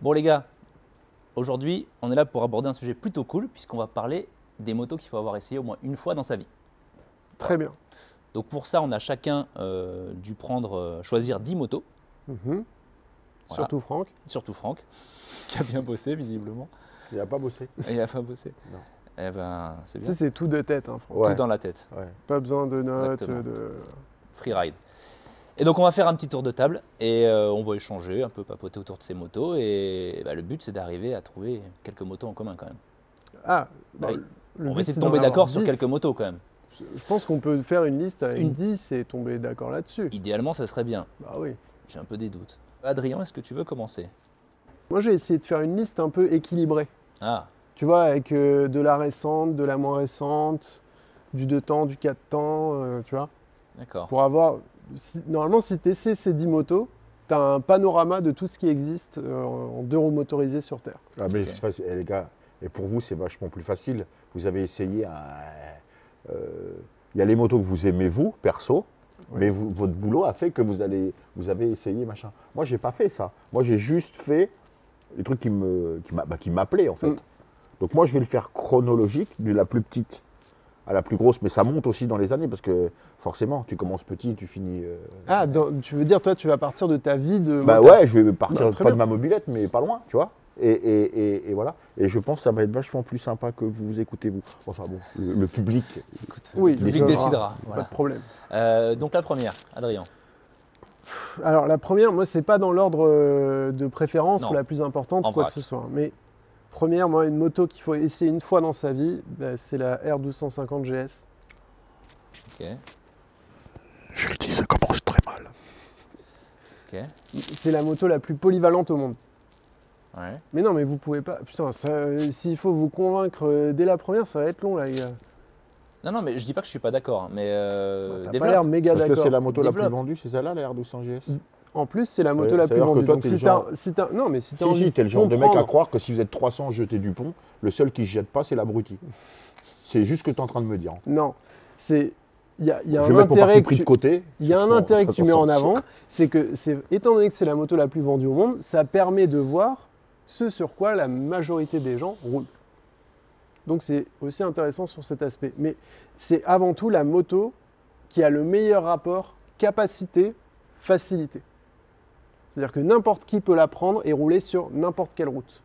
Bon les gars, aujourd'hui on est là pour aborder un sujet plutôt cool puisqu'on va parler des motos qu'il faut avoir essayé au moins une fois dans sa vie. Très bien. Donc pour ça on a chacun euh, dû prendre, euh, choisir 10 motos, Mhm. Voilà. Surtout Franck. surtout Franck, qui a bien bossé visiblement. Il n'a pas bossé. Il a pas bossé. Non. Eh ben c'est Tu bien. sais, c'est tout de tête, hein, Franck. Ouais. Tout dans la tête, Ouais. Pas besoin de notes, Exactement. de... freeride. Et donc on va faire un petit tour de table et euh, on va échanger, un peu papoter autour de ces motos et bah, le but c'est d'arriver à trouver quelques motos en commun quand même. Ah, Bah bah, oui. le on va essayer de tomber d'accord sur 10. quelques motos quand même. Je pense qu'on peut faire une liste avec Une- 10 et tomber d'accord là-dessus. Idéalement ça serait bien. Bah oui. J'ai un peu des doutes. Adrien, est-ce que tu veux commencer? Moi, j'ai essayé de faire une liste un peu équilibrée. Ah, Tu vois, avec euh, de la récente, de la moins récente, du 2 temps, du 4 temps, euh, tu vois. d'accord. Pour avoir... si- normalement, si tu essaies ces 10 motos, tu as un panorama de tout ce qui existe euh, en deux roues motorisées sur Terre. Ah, mais facile. Eh, les gars, et pour vous, c'est vachement plus facile. Vous avez essayé un. euh, Il y a les motos que vous aimez, vous, perso, mais vous- votre boulot a fait que vous, allez, vous avez essayé machin. Moi, j'ai pas fait ça. Moi, j'ai juste fait les trucs qui me qui m'a- bah, qui m'appelaient, en fait. Mm. Donc, moi, je vais le faire chronologique, de la plus petite à la plus grosse, mais ça monte aussi dans les années parce que forcément, tu commences petit, tu finis. euh, Ah, dans- tu veux dire, toi, tu vas partir de ta vie de. Bah ouais, je vais partir Bah, pas de ma mobilette, mais pas loin, tu vois. Et, et, et, et voilà. Et je pense que ça va être vachement plus sympa que vous vous écoutez, vous. Enfin bon, le, le public. Écoute, Oui, le public décidera. Pas Voilà. de problème. Euh, donc la première, Adrien. Alors, la première, moi, c'est pas dans l'ordre euh, de préférence Non. ou la plus importante, En quoi que ce soit. Mais première, moi, une moto qu'il faut essayer une fois dans sa vie, bah, c'est la R1250 GS. Ok, Je le dis, ça commence très mal. ok. C'est la moto la plus polyvalente au monde. Ouais. Mais non, mais vous pouvez pas. Putain, euh, s'il faut vous convaincre euh, dès la première, ça va être long, là, les gars. Non, non, mais je dis pas que je suis pas d'accord, hein, mais euh, T'as pas l'air méga Parce que d'accord. c'est la moto la plus vendue, c'est celle-là, la R1200 GS En plus, c'est la moto Ouais, la plus vendue. toi, Donc, si genre- si non, mais si t'as Si, envie si, t'es le genre de mec à croire que si vous êtes 300 jeter du pont, le seul qui se jette pas, c'est l'abruti. C'est juste ce que tu es en train de me dire. Non, c'est. Il y a, y un intérêt que tu- de côté. Y a un Bon, intérêt que tu mets en avant, c'est que, c'est, étant donné que c'est la moto la plus vendue au monde, ça permet de voir ce sur quoi la majorité des gens roulent. Donc c'est aussi intéressant sur cet aspect. Mais c'est avant tout la moto qui a le meilleur rapport capacité-facilité. C'est-à-dire que n'importe qui peut la prendre et rouler sur n'importe quelle route.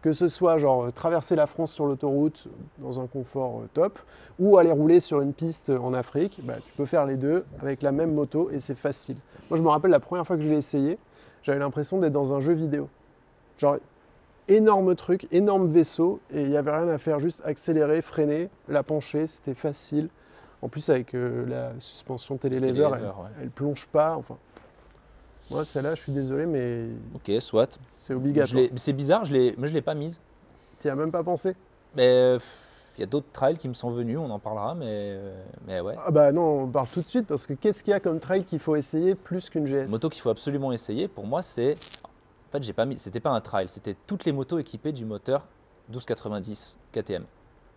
Que ce soit genre euh, traverser la France sur l'autoroute dans un confort euh, top, ou aller rouler sur une piste en Afrique, bah, tu peux faire les deux avec la même moto et c'est facile. Moi je me rappelle la première fois que je l'ai essayé, j'avais l'impression d'être dans un jeu vidéo. Genre énorme truc, énorme vaisseau, et il n'y avait rien à faire, juste accélérer, freiner, la pencher, c'était facile. En plus avec euh, la suspension télélever, elle, ouais. elle plonge pas. Enfin, moi celle-là, je suis désolé, mais Ok, soit. c'est obligatoire. C'est bizarre, je moi je l'ai pas mise. Tu n'y as même pas pensé Mais il y a d'autres trails qui me sont venus, on en parlera, mais, euh, mais ouais. Ah bah non, on parle tout de suite parce que qu'est-ce qu'il y a comme trail qu'il faut essayer plus qu'une GS Moto qu'il faut absolument essayer, pour moi, c'est. En fait, j'ai pas mis. C'était pas un trail, c'était toutes les motos équipées du moteur 1290 KTM.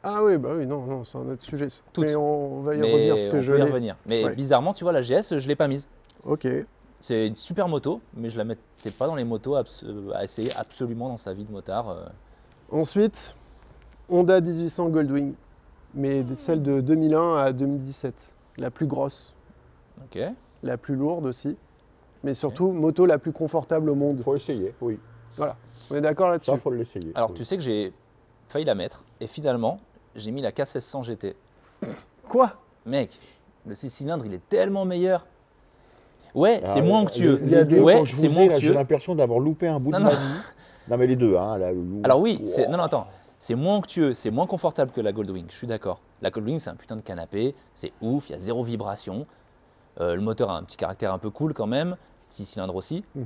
Ah oui, bah oui, non, non, c'est un autre sujet. ça. Toutes. Mais on, va y revenir parce que on je peut y l'ai. revenir. Mais Ouais. bizarrement, tu vois, la GS, je l'ai pas mise. Ok. C'est une super moto, mais je la mettais pas dans les motos abs- euh, à essayer absolument dans sa vie de motard. euh. Ensuite, Honda 1800 Goldwing, mais celle de 2001 à 2017. La plus grosse, Ok. la plus lourde aussi, mais surtout moto la plus confortable au monde. Il faut essayer, oui. On est d'accord là-dessus Ça, il faut l'essayer. Alors, oui. tu sais que j'ai failli la mettre, et finalement, j'ai mis la K1600 GT. Quoi? Mec, le 6 cylindres, il est tellement meilleur. Ouais, Ah, c'est moins onctueux. les- les deux, ouais, c'est moins là, J'ai onctueux. l'impression d'avoir loupé un bout Non, de non. ma vie. Non, mais les deux, hein. là, le- Alors oui, Wow. c'est non, non, attends, c'est moins onctueux, c'est moins confortable que la Goldwing, je suis d'accord. La Goldwing, c'est un putain de canapé, c'est ouf, il y a zéro vibration. Euh, le moteur a un petit caractère un peu cool quand même, 6 cylindres aussi. Mhm.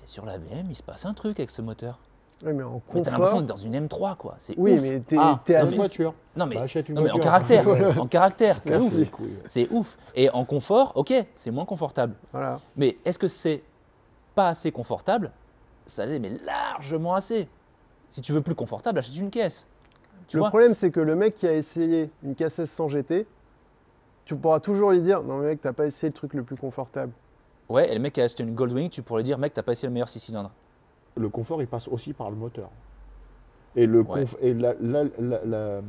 Mais sur la BM, il se passe un truc avec ce moteur. Ouais, mais en Mais t'as l'impression confort. d'être dans une M3, quoi. C'est Oui, ouf. mais t'es Ah, t'es assis. voiture. Non, mais, Bah, achète une non, mais en caractère, en caractère, c'est ouf. C'est ouf. Et en confort, ok, c'est moins confortable. Voilà. Mais est-ce que c'est pas assez confortable? Ça l'est, mais largement assez. Si tu veux plus confortable, achète une caisse. Tu le vois? problème, c'est que le mec qui a essayé une K1600 GT, tu pourras toujours lui dire Non, mais mec, t'as pas essayé le truc le plus confortable. Ouais, et le mec qui a acheté une Goldwing, tu pourrais dire, mec, t'as pas essayé le meilleur 6 cylindres. Le confort, il passe aussi par le moteur. Et le Ouais. conf- et la- la- la- la-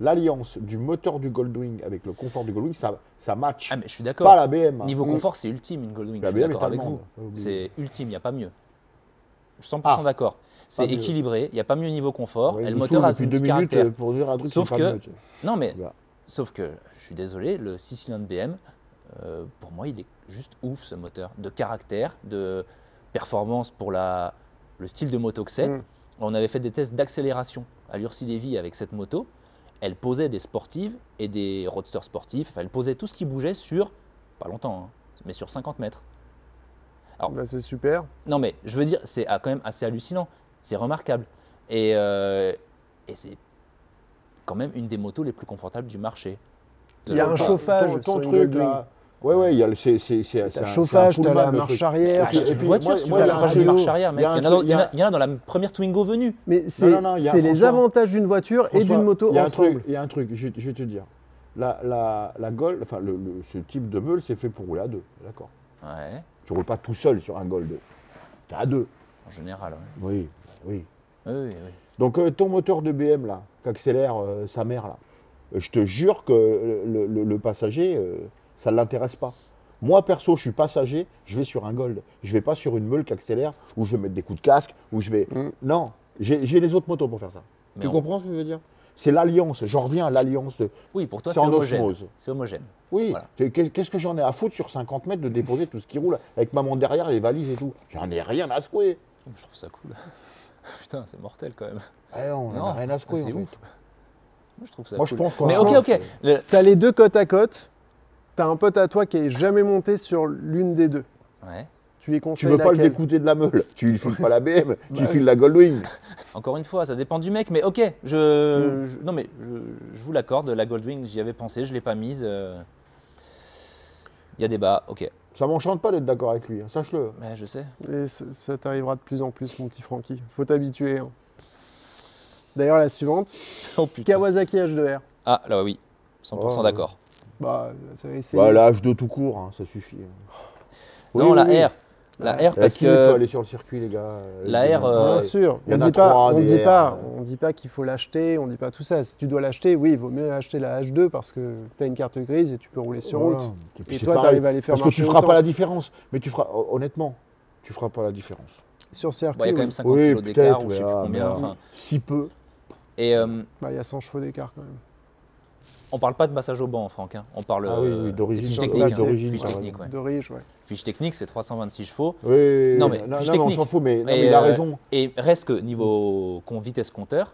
l'alliance du moteur du Goldwing avec le confort du Goldwing, ça, ça match. Ah, mais je suis pas d'accord. la BM. Niveau confort, c'est ultime une Goldwing. La Je suis d'accord avec vous. oublier. C'est ultime, il n'y a pas mieux. 100% Ah, d'accord. C'est équilibré, il n'y a pas mieux niveau confort. Ouais, et le moteur a son petit caractère. euh, pour dire un truc Sauf que- pas. Non, mais Voilà. sauf que je suis désolé, le 6 cylindres BM, euh, pour moi, il est juste ouf ce moteur. De caractère, de performance pour la, le style de moto que c'est. Mm. On avait fait des tests d'accélération à l'Ursi Lévy avec cette moto. Elle posait des sportives et des roadsters sportifs. Enfin, elle posait tout ce qui bougeait sur, pas longtemps, hein, mais sur 50 mètres. Alors, Bah, c'est super. Non, mais je veux dire, c'est ah, quand même assez hallucinant. C'est remarquable. Et, euh, et c'est quand même une des motos les plus confortables du marché. Il y a un chauffage ton- ton truc là. Ouais, ouais, il y a le. c'est- c'est- c'est- T'as un- chauffage, un t'as pullman, la marche truc. arrière. Ah, et puis- voiture, si tu veux, il y le a un chauffage marche arrière, mec. il y en a dans- a- a la première Twingo venue. Mais c'est non, non, les François. avantages d'une voiture et d'une moto il y a un ensemble. truc- Il y a un truc, je, je vais te dire. La, la, la Gold, enfin, le, le- ce type de meule, c'est fait pour rouler à deux. D'accord? Ouais, Tu roules pas tout seul sur un Gold. Tu es à deux. en général. ouais. Oui, oui. Oui, oui, oui. Donc, euh, ton moteur de BM, là, qui accélère euh, sa mère, là, euh, je te jure que le, le- le passager, euh, ça ne l'intéresse pas. Moi, perso, je suis passager, je vais sur un Gold. Je vais pas sur une meule qui accélère, où je vais mettre des coups de casque, où je vais. Mm. Non, j'ai j'ai les autres motos pour faire ça. Mais tu on- comprends ce que je veux dire? C'est l'alliance. J'en reviens à l'alliance. de- Oui, pour toi, C'est homogène. C'est homogène. Oui, Voilà. qu'est-ce que j'en ai à foutre sur 50 mètres de déposer tout ce qui roule avec maman derrière, les valises et tout? J'en ai rien à secouer. Je trouve ça cool. Putain, c'est mortel quand même. Eh, on en a rien à secouer. c'est fait. ouf. Moi, je trouve ça Moi, je cool. pense Mais ok, ok. Le- T'as les deux côte à côte. T'as un pote à toi qui est jamais monté sur l'une des deux. Ouais. Tu lui Tu conseilles veux pas le décoûter de la meule, tu lui files pas la BM, tu lui files la Goldwing. Encore une fois, ça dépend du mec, mais ok. Je, je- non, mais je, je vous l'accorde, la Goldwing, j'y avais pensé, je l'ai pas mise. euh, Il y a débat, ok. Ça m'enchante pas d'être d'accord avec lui, hein, sache-le. Ouais, je sais. Et ça, t'arrivera de plus en plus, mon petit Francky. Faut t'habituer. hein. D'ailleurs, la suivante, Oh. Kawasaki H2R. Ah, là oui, 100% Oh, d'accord. Bah. Bah, l'âge de tout court, hein, ça suffit. non, Oui, la oui. R. La R parce qui peut que. aller sur le circuit, les gars euh, La R, euh, Bien sûr, on a dit pas, on dit euh. on dit pas qu'il faut l'acheter, on dit pas tout ça. Si tu dois l'acheter, oui, il vaut mieux acheter la H2 parce que tu as une carte grise et tu peux rouler sur Voilà. route. Et, puis Et c'est toi, tu arrives à les faire Parce que tu feras autant. pas la différence. Mais tu feras, hon- honnêtement, tu feras pas la différence. Sur circuit, Bon, il y a quand oui. même 50 Oui, d'écart ou je sais plus ah, combien. enfin. Si peu. Et euh, Bah, il y a 100 chevaux d'écart quand même. On parle pas de massage au banc, Franck. hein. On parle Ah oui, euh, oui, d'origine, hein. ouais. De riche, ouais. Fiche technique, c'est 326 chevaux. Oui, Non, mais non, fiche non, mais on technique. s'en fout, mais, non, Et, mais il a euh, raison. Et reste que niveau con- vitesse compteur,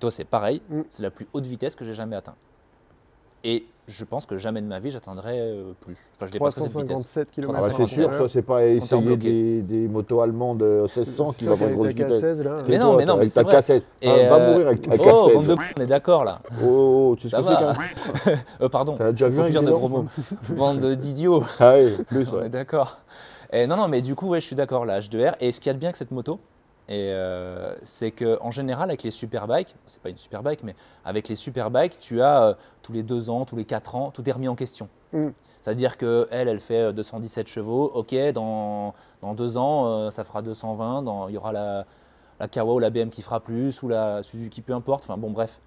toi c'est pareil, Mm. c'est la plus haute vitesse que j'ai jamais atteint. Et je pense que jamais de ma vie j'atteindrai euh, plus. Enfin, je dépasserai cette vitesse. 357 km Ah, ça, c'est sûr, ça, c'est pas essayer des, des motos allemandes euh, 1600 qui va prendre grosse avec ta vitesse. K16 là. Mais non, mais non, mais c'est ta vrai. cassette. Et, Ah, va euh, mourir avec ta Oh, bande cassette. de on est d'accord là. Oh, oh, tu sais Ça ce que c'est quand même Euh, pardon, T'as déjà vu un de guidon gros mots. Bande d'idiots. Ah oui, plus, On ouais. est d'accord. Et non, non, mais du coup, ouais, je suis d'accord, la H2R. Et ce qu'il y a de bien avec cette moto, et euh, c'est qu'en général, avec les superbikes, c'est pas une superbike, mais avec les superbikes, tu as euh, tous les deux ans, tous les quatre ans, tout est remis en question. Mm. C'est-à-dire qu'elle, elle fait euh, 217 chevaux. Ok, dans, dans deux ans, euh, ça fera 220. Dans- Il y aura la, la Kawa ou la BM qui fera plus, ou la Suzuki, peu importe. Enfin bon, bref.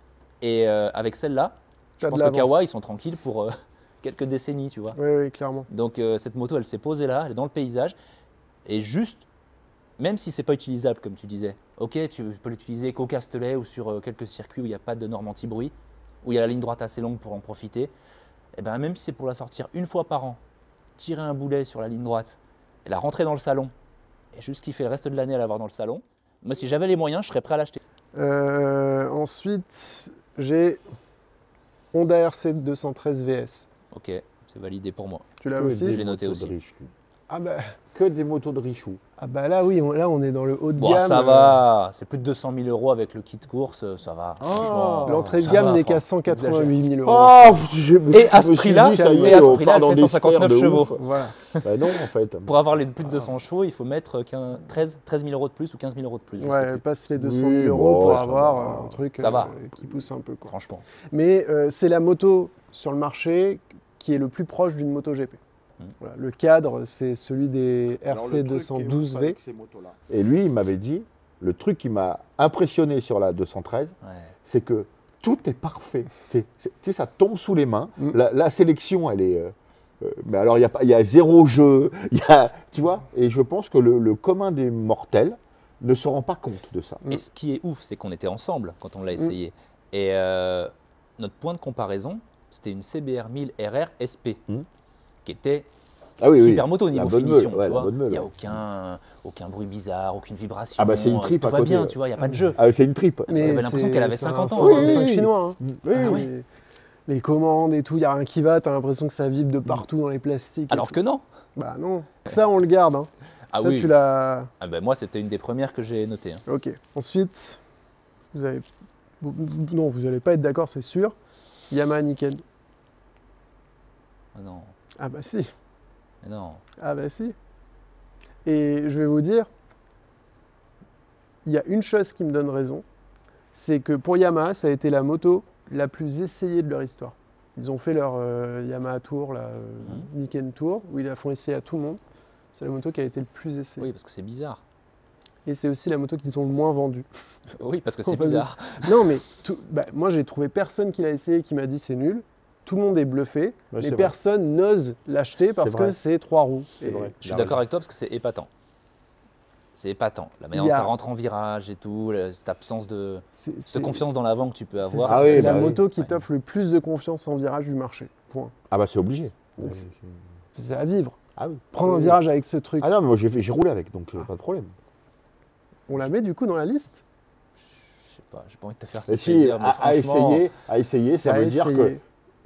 Et euh, avec celle-là, je pense que. Kawa, ils sont tranquilles pour euh, quelques décennies, tu vois. Oui, oui, clairement. Donc euh, cette moto, elle s'est posée là, elle est dans le paysage, et juste, même si c'est pas utilisable comme tu disais, ok, tu peux l'utiliser qu'au Castellet ou sur euh, quelques circuits où il n'y a pas de norme anti-bruit, où il y a la ligne droite assez longue pour en profiter, et ben même si c'est pour la sortir une fois par an, tirer un boulet sur la ligne droite, et la rentrer dans le salon, et juste kiffer le reste de l'année à l'avoir dans le salon, moi si j'avais les moyens, je serais prêt à l'acheter. Euh, ensuite, j'ai Honda RC 213 VS. Ok, c'est validé pour moi. Tu l'as aussi Je l'ai noté aussi. Ah bah, Que des motos de richoux. ah bah là, oui, on, là, on est dans le haut de Bon, gamme. ça euh, va, c'est plus de 200 000 euros avec le kit course, euh, ça va. Ah. franchement, L'entrée de gamme n'est qu'à Franck. 188 000 euros. Oh, Et à ce prix-là, part elle fait des 159 sphères de chevaux. ouf. Voilà. Bah non, en fait. Pour avoir les plus de 200 chevaux, il faut mettre 15 13, 13 000 euros de plus ou 15 000 euros de plus. je Ouais, sais elle plus. passe les 200 Oui, 000 euros bon, pour avoir va. euh, un truc Ça euh, va. qui pousse un peu. Quoi. Franchement. Mais euh, c'est la moto sur le marché qui est le plus proche d'une moto GP. Mm. Voilà, le cadre, c'est celui des RC 212V. Et lui, il m'avait dit, le truc qui m'a impressionné sur la 213, Ouais. c'est que tout est parfait. Tu sais, ça tombe sous les mains. Mm. La, la sélection, elle est. euh, euh, mais alors, il y a, y zéro jeu. il Y a, tu vois Et je pense que le, le commun des mortels ne se rend pas compte de ça. Mm. Et ce qui est ouf, c'est qu'on était ensemble quand on l'a essayé. Et euh, notre point de comparaison, c'était une CBR 1000 RR SP, Mm. Qui était Ah oui, oui. super moto au niveau bonne finition. meule, ouais, tu la vois. bonne meule, Il n'y a aucun, aucun bruit bizarre, aucune vibration. Ah bah, c'est une tripe Tout à va côté, bien, ouais. tu vois, il n'y a pas de jeu. Ah, c'est une tripe. Mais J'avais l'impression qu'elle avait c'est un 50 ans, 125 hein. Oui. chinois. hein. Oui, Ah oui. Les, commandes et tout, il n'y a rien qui va, t'as l'impression que ça vibre de partout dans les plastiques. Alors tout. que non. Bah non. Ça, on le garde. hein. Ah ça, oui. tu l'as. Ah bah, moi, c'était une des premières que j'ai notées. hein. Ok. Ensuite, vous avez. Non, vous n'allez pas être d'accord, c'est sûr. Yamaha Niken. Ah non, Ah bah si. mais non. Ah bah si. Et je vais vous dire, il y a une chose qui me donne raison, c'est que pour Yamaha, ça a été la moto la plus essayée de leur histoire. Ils ont fait leur euh, Yamaha Tour, la euh. Niken Tour, où ils la font essayer à tout le monde. C'est la moto qui a été le plus essayée. Oui, parce que c'est bizarre. Et c'est aussi la moto qu'ils ont le moins vendue. Oui, parce que c'est bizarre. non, mais tout- bah, moi, j'ai trouvé personne qui l'a essayé qui m'a dit c'est nul. Tout le monde est bluffé, Ouais, mais personne n'ose l'acheter parce que c'est trois roues. C'est Et- vrai. Je suis d'accord avec toi parce que c'est épatant. C'est épatant. La manière dont a- ça rentre en virage et tout, cette absence de, confiance dans l'avant que tu peux C'est avoir. Ah oui, c'est bah la oui. moto qui Ouais. t'offre le plus de confiance en virage du marché. Point. Ah bah c'est obligé. C'est- à vivre. Ah oui. Prendre un virage avec ce truc. Ah non, mais moi j'ai roulé avec, donc euh, pas de problème. On la met du coup dans la liste? Je sais pas, j'ai pas envie de te faire ce plaisir, mais à, franchement, essayer, à essayer, ça dire que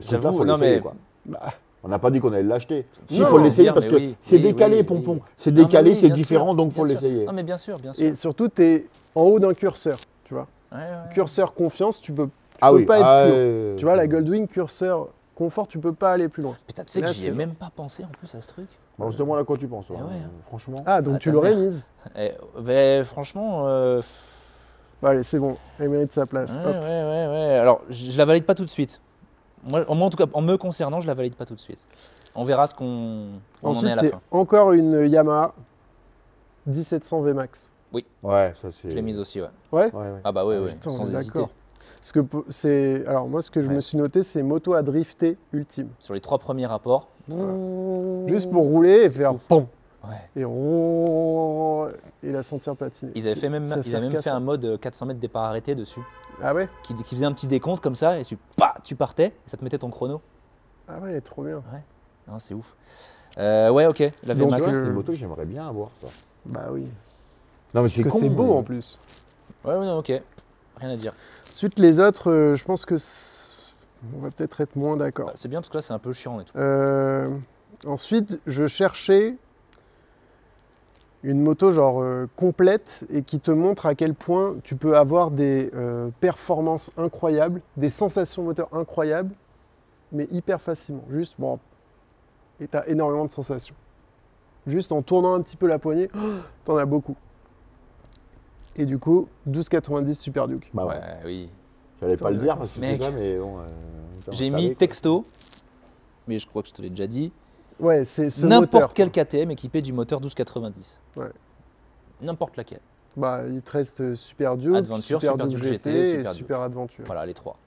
J'avoue, faut non, l'essayer, mais- quoi. Bah, On n'a pas dit qu'on allait l'acheter. Si, il faut l'essayer parce que oui, c'est oui, décalé, oui, pompon. oui. C'est décalé, oui, c'est différent, sûr, donc faut bien sûr. l'essayer. Non, mais bien sûr, bien sûr. et surtout, tu es en haut d'un curseur. Tu vois Ouais, ouais. Curseur confiance, tu peux, Ah peux oui, pas être ah, plus haut. euh, tu vois, la Goldwing, curseur confort, tu peux pas aller plus loin. Putain, tu sais que j'y ai même pas pensé en plus à ce truc. bon, on se demande à quoi tu penses. Eh hein, ouais, hein. Franchement. Ah, donc Ah, tu l'aurais mise Eh, ben, franchement, euh, Bah, Allez, c'est bon, elle mérite sa place. ouais, ouais, ouais. Alors, je je la valide pas tout de suite. Moi, en, moi, en tout cas, en me concernant, je la valide pas tout de suite. On verra ce qu'on on en est Ensuite, à la c'est fin. encore une Yamaha 1700 VMAX. Ouais, ça c'est. Je l'ai mise aussi, ouais. Ouais Ouais, ouais. Ah bah oui, Ah, oui, putain, sans hésiter. Parce que c'est. Alors, moi, ce que je Ouais. me suis noté, c'est moto à drifter ultime. Sur les trois premiers rapports, Juste pour rouler et C'est faire. POM ouais. et, on- et la sentir patiner. Ils avaient fait même, ils avaient même fait ça. un mode euh, 400 mètres départ arrêté dessus, Ah ouais? Qui, qui faisait un petit décompte comme ça, et tu, bah, tu partais, et ça te mettait ton chrono. Ah ouais, trop bien. Non, c'est ouf. Euh, ouais, ok, la Donc, VMAX. C'est euh, une moto que j'aimerais bien avoir, ça. Bah oui. Non, mais Parce c'est que con, c'est beau mais- en plus. Ouais, ouais, non, ok. Rien à dire. Ensuite, les autres, euh, je pense que. c'est- On va peut-être être moins d'accord. Bah, c'est bien parce que là, c'est un peu chiant et tout. Euh, ensuite, je cherchais une moto genre euh, complète et qui te montre à quel point tu peux avoir des euh, performances incroyables, des sensations moteur incroyables, mais hyper facilement. Juste, bon, et tu as énormément de sensations. Juste en tournant un petit peu la poignée, t'en as beaucoup. Et du coup, 1290 Super Duke. Bah ouais. ouais, oui. J'allais pas le dire parce que c'est ça, mais bon. euh, J'ai mis quoi. texto, mais je crois que je te l'ai déjà dit, Ouais, c'est ce n'importe quel quoi. KTM équipé du moteur 1290. Ouais. N'importe laquelle. Bah, il te reste Super Duke, Adventure, Super, Super Duke Duke GT, GT, et Super Duke. Super Adventure. Voilà, les trois.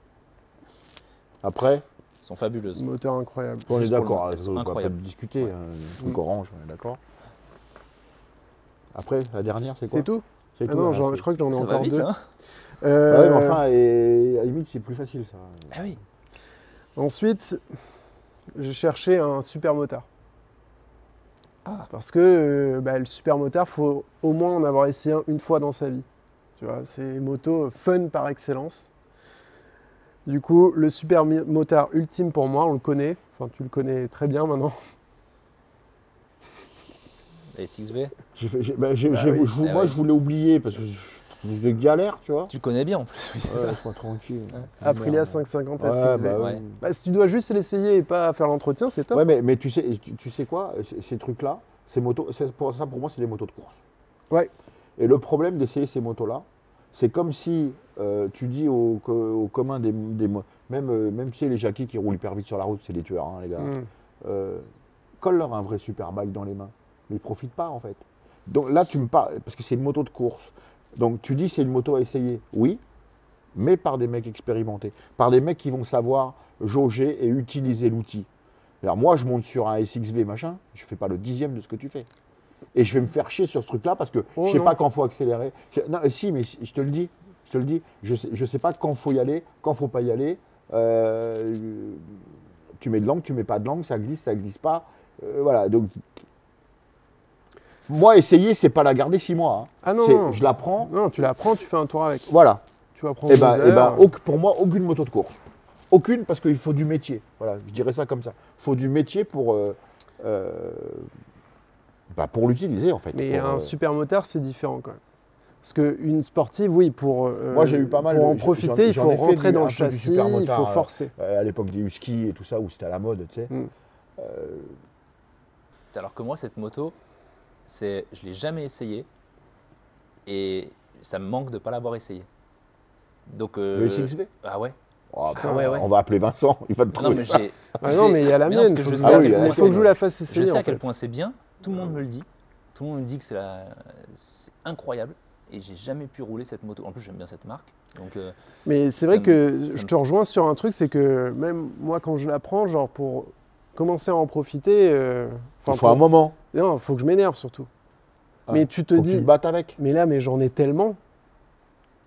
Après, Elles sont fabuleuses. Moteur incroyable. on est d'accord. On va pas discuter. Ouais. truc orange, on est d'accord. Après, la dernière, c'est quoi? C'est tout C'est Ah tout, non, hein, je crois que j'en ai encore vite, deux. hein Euh, Ah ouais, mais enfin, et, à la limite, c'est plus facile, ça. Ah oui. Ensuite, j'ai cherché un super motard. Ah. Parce que euh, bah, le super motard, faut au moins en avoir essayé un une fois dans sa vie. Tu vois, c'est moto fun par excellence. Du coup, le super motard ultime pour moi, on le connaît. Enfin, tu le connais très bien maintenant. Les 6V. J'ai fait- j'ai- bah, j'ai- Bah j'ai- oui. je- Ah moi, ouais. je voulais oublier parce que je galère, tu vois. Tu connais bien en plus. oui, Ouais, ça. tranquille. Aprilia Merde. 550 Ouais, S6V. bah, Ouais. ouais. Bah, si tu dois juste l'essayer et pas faire l'entretien, c'est top. Ouais, mais, mais tu, sais, tu, tu sais quoi Ces- trucs-là, ces motos, pour ça, pour moi, c'est des motos de course. Ouais. Et le problème d'essayer ces motos-là, c'est comme si euh, tu dis au, co- au commun des, des même, euh, même si les jackies qui roulent hyper vite sur la route, c'est des tueurs, hein, les gars. Mm. Euh, colle-leur un vrai super bike dans les mains. Mais ils profitent pas, en fait. Donc là, tu me parles, parce que c'est une moto de course. Donc tu dis c'est une moto à essayer. Oui, mais par des mecs expérimentés, par des mecs qui vont savoir jauger et utiliser l'outil. Alors moi, je monte sur un SXV machin, je fais pas le dixième de ce que tu fais. Et je vais me faire chier sur ce truc-là parce que Oh je sais non. pas quand faut accélérer. Non, euh, si, mais je te le dis, je te le dis, je sais, je sais pas quand faut y aller, quand faut pas y aller. Euh, tu mets de l'angle, tu mets pas de l'angle, ça glisse, ça glisse pas. Euh, voilà, donc moi essayer, c'est pas la garder six mois. hein. Ah non, non. je la prends, Non, tu la prends, tu fais un tour avec. voilà. Tu vas prendre Et ben, eh ben, heures. auc- pour moi, aucune moto de course. Aucune parce qu'il faut du métier. Voilà, je dirais ça comme ça. Il faut du métier pour, euh, euh, bah, pour l'utiliser en fait. Mais Pour, un euh, super motard, c'est différent quand même. Parce qu'une sportive, oui, pour, euh, Moi, j'ai eu pas mal pour de- en profiter, il faut rentrer du- dans le châssis, il faut forcer. euh, à l'époque des huskies et tout ça, où c'était à la mode, tu sais. Mm. Alors que moi, cette moto, c'est, je l'ai jamais essayé et ça me manque de pas l'avoir essayé. Donc, euh, Le SXV ah ouais. Oh, Ah ouais, ouais. On va appeler Vincent, il va te Non trouver mais ça. j'ai. Ah non, mais il y a la mais non, mienne. je sais je- il faut que je vous la fasse Je essayer. sais en à quel fait. point c'est bien. Tout le monde me le dit. Tout le monde me dit que c'est, la- incroyable. Et j'ai jamais pu rouler cette moto. En plus, j'aime bien cette marque. Donc, euh, Mais c'est vrai me- que je te rejoins sur un truc, c'est que même moi, quand je la prends, genre pour commencer à en profiter, euh, Il enfin, faut un moment. Non, faut que je m'énerve surtout. Ah, mais tu te Faut que tu dis, te battes avec. mais là, mais j'en ai tellement.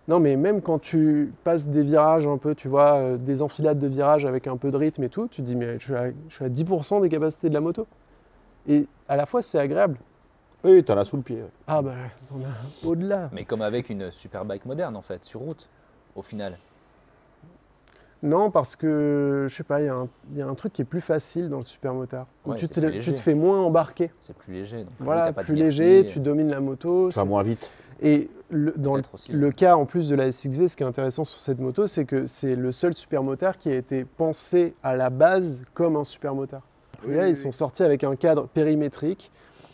Non, mais même quand tu passes des virages un peu, tu vois, euh, des enfilades de virages avec un peu de rythme et tout, tu te dis, mais je suis à, je suis à 10% des capacités de la moto. Et à la fois, c'est agréable. Oui, t'en as sous le pied. ouais. Ah, bah, t'en as au-delà. mais comme avec une superbike moderne en fait, sur route, au final. Non, parce que, je sais pas, il y, a un- il y a un truc qui est plus facile dans le supermotard. où Ouais, tu, te, tu fais moins embarquer. C'est plus léger. Donc, Voilà, pas plus léger, euh, tu domines la moto. Ça va moins vite. Et le- dans le, aussi, cas en plus de la SXV, ce qui est intéressant sur cette moto, c'est que c'est le seul supermotard qui a été pensé à la base comme un supermotard. Oui, Là, oui, ils oui. sont sortis avec un cadre périmétrique,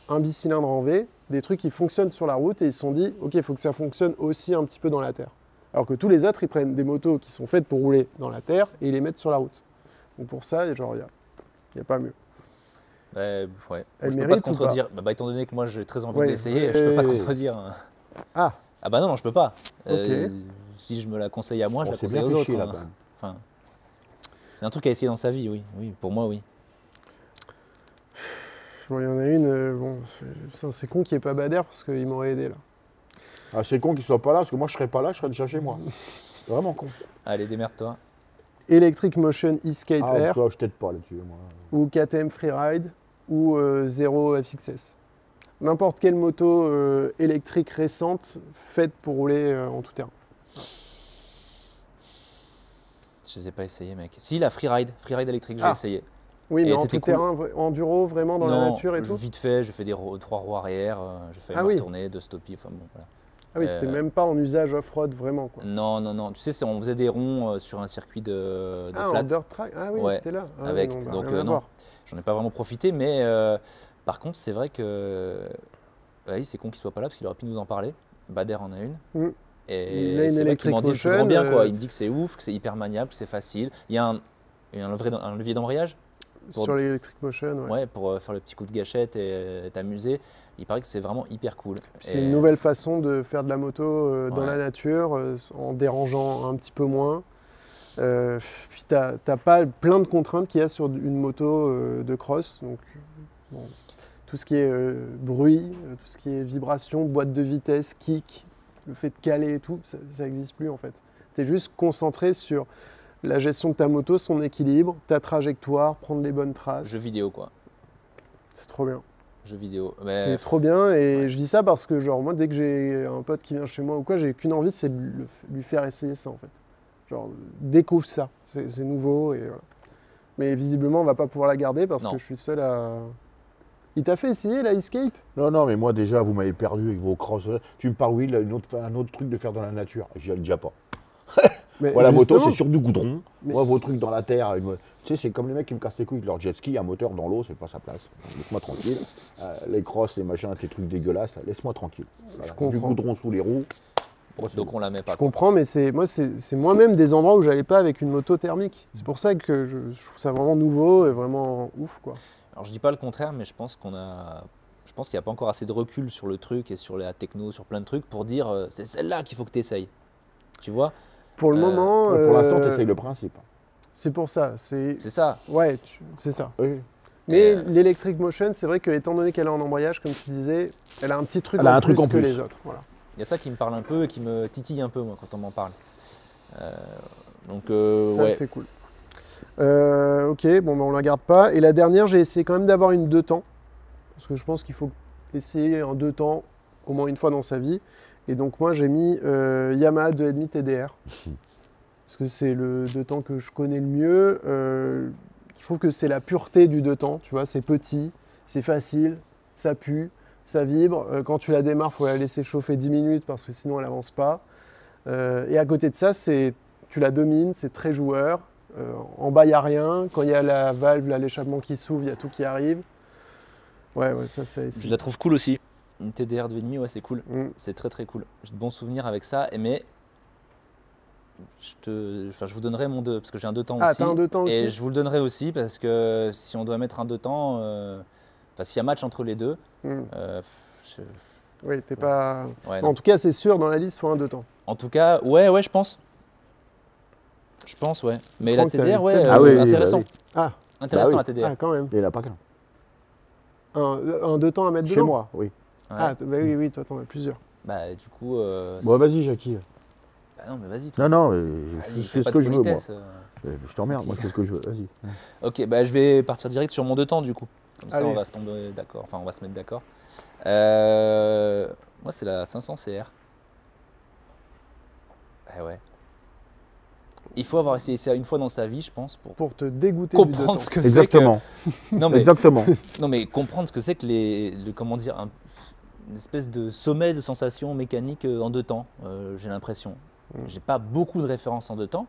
un bicylindre en V, des trucs qui fonctionnent sur la route et ils se sont dit, ok, il faut que ça fonctionne aussi un petit peu dans la terre. Alors que tous les autres, ils prennent des motos qui sont faites pour rouler dans la terre et ils les mettent sur la route. Donc pour ça, genre, il n'y a, il y a pas mieux. Bah, ouais. Elle je peux pas te pas contredire. Bah, bah, étant donné que moi j'ai très envie Ouais, de je peux pas te contredire. Ah. Ah bah non, non, je peux pas. Euh, si je me la conseille à moi, je la conseille aux autres. là, hein. Enfin, c'est un truc à essayer dans sa vie, oui. Oui, pour moi, oui. Bon, il y en a une, euh, bon, c'est con qu'il n'y ait pas Bader parce qu'il m'aurait aidé là. Ah, c'est con qu'il soit pas là, parce que moi je serais pas là, je serais déjà chez moi. Vraiment con. Allez, démerde-toi. Electric Motion Escape Ah, Air toi, je t'aide pas là-dessus, moi. ou KTM Freeride ou euh, Zero FXS. N'importe quelle moto euh, électrique récente faite pour rouler euh, en tout terrain. Je les ai pas essayés, mec. Si, la freeride, freeride électrique, j'ai Ah. essayé. Oui, Et mais en tout cool. terrain, enduro, vraiment dans la nature et tout Vite fait, je fais des ro- trois roues arrière, euh, je fais Ah me oui. retourner, deux stoppies, enfin bon, voilà. Ah oui, c'était euh, même pas en usage off-road vraiment quoi. Non, non, non. Tu sais, on faisait des ronds euh, sur un circuit de, de Ah, en flat. track Ah oui, Ouais, c'était là. Ah avec- non, bah, donc, euh, non. J'en ai pas vraiment profité, mais euh, par contre, c'est vrai que. Oui, c'est con qu'il soit pas là parce qu'il aurait pu nous en parler. Bader en a une. Mm. Et Il a une vrai m'en dit Electric bien, Motion, quoi. euh, Il me dit que c'est ouf, que c'est hyper maniable, que c'est facile. Il y a un, il y a un, levier, un levier d'embrayage Sur l'Electric Motion, ouais. ouais. pour euh, faire le petit coup de gâchette et euh, t'amuser. Il paraît que c'est vraiment hyper cool. C'est Et- une nouvelle façon de faire de la moto euh, dans Ouais. la nature, euh, en dérangeant un petit peu moins. Euh, puis tu n'as pas plein de contraintes qu'il y a sur une moto euh, de cross. Donc, bon, tout ce qui est euh, bruit, tout ce qui est vibration, boîte de vitesse, kick, le fait de caler et tout, ça n'existe plus en fait. Tu es juste concentré sur la gestion de ta moto, son équilibre, ta trajectoire, prendre les bonnes traces. Jeux vidéo, quoi. C'est trop bien. Jeux vidéo. Mais C'est trop bien et je dis ça parce que genre moi dès que j'ai un pote qui vient chez moi ou quoi, j'ai qu'une envie c'est de le- lui faire essayer ça en fait. Genre découvre ça, c'est nouveau et voilà. Mais visiblement on va pas pouvoir la garder parce Non. que je suis seul à. Il t'a fait essayer la Escape? Non, non, mais moi déjà, vous m'avez perdu avec vos crosses. Tu me parles, oui, là, une autre, un autre truc de faire dans la nature. J'y allais déjà pas. Mais Moi, la moto, c'est sur du goudron. Mais- Moi, vos trucs dans la terre, tu sais, c'est comme les mecs qui me cassent les couilles avec leur jet ski, un moteur dans l'eau, c'est pas sa place. Laisse-moi tranquille. Euh, les crosses, les machins, tes trucs dégueulasses, laisse-moi tranquille. Voilà. Du goudron sous les roues. Donc on la met pas. Je comprends, mais c'est moi c'est moi-même des endroits où j'allais pas avec une moto thermique. C'est pour ça que je, je trouve ça vraiment nouveau et vraiment ouf quoi. Alors je dis pas le contraire, mais je pense qu'on a, je pense qu'il n'y a pas encore assez de recul sur le truc et sur la techno, sur plein de trucs pour dire euh, c'est celle-là qu'il faut que tu essayes. Tu vois? Pour le Euh, moment, Pour l'instant, euh, tu essayes le principe. C'est pour ça. C'est C'est ça. ouais, tu- c'est ça. Oui. Mais Euh, l'Electric Motion, c'est vrai que étant donné qu'elle est en embrayage, comme tu disais, elle a un petit truc Elle a en un truc plus que les autres. Voilà. Il y a ça qui me parle un peu et qui me titille un peu, moi, quand on m'en parle. Euh, donc, euh, Ça, ouais. c'est cool. Euh, ok, bon, ben, on la garde pas. Et la dernière, j'ai essayé quand même d'avoir une deux temps. Parce que je pense qu'il faut essayer un deux temps au moins une fois dans sa vie. Et donc, moi, j'ai mis euh, Yamaha 2,5 TDR. Parce que c'est le deux temps que je connais le mieux. Euh, je trouve que c'est la pureté du deux temps. Tu vois, c'est petit, c'est facile, ça pue, ça vibre. Euh, quand tu la démarres, il faut la laisser chauffer 10 minutes parce que sinon, elle avance pas. Euh, et à côté de ça, c'est tu la domines, c'est très joueur. En bas, il n'y a rien. Quand il y a la valve, là, l'échappement qui s'ouvre, il y a tout qui arrive. Ouais, ouais, ça, c'est. Je la trouve cool aussi. Une TDR de demi, ouais, c'est cool. Mm. C'est très très cool. J'ai de bons souvenirs avec ça. et Mais je, te, enfin, je vous donnerai mon 2 parce que j'ai un 2 temps Ah, aussi. t'as un deux temps Et aussi je vous le donnerai aussi parce que si on doit mettre un 2 temps, euh, enfin s'il y a match entre les deux, Mm. euh, je- Oui, t'es pas. ouais, en tout cas, c'est sûr, dans la liste, il faut un deux temps. En tout cas, ouais, ouais, je pense. Je pense, ouais. Mais la que t'avais TDR, ouais, euh, Ah oui, intéressant. bah oui. Ah, Intéressant Bah oui. la TDR. ah, quand même. Et il n'a pas qu'un. Un, un deux temps à mettre Chez dedans moi, oui. Ouais. Ah, bah oui, oui, toi, t'en as plusieurs. Bah, du coup. euh, Bon, vas-y, Jackie. Bah non, mais vas-y. Non, non, pas ce que je veux, moi. euh. Euh, Je t'emmerde, moi, sais ce que je veux. Vas-y. Ok, bah, je vais partir direct sur mon deux temps du coup. Comme ça, on va se tomber d'accord. Enfin, on va se mettre d'accord. Euh, moi, c'est la 500 CR. Eh ouais. Il faut avoir essayé ça une fois dans sa vie, je pense, pour Pour te dégoûter du comprendre ce que c'est que. Exactement. Non mais, Exactement. non mais comprendre ce que c'est que les, le- comment dire, un- une espèce de sommet de sensations mécaniques en deux temps. euh, j'ai l'impression. J'ai pas beaucoup de références en deux temps.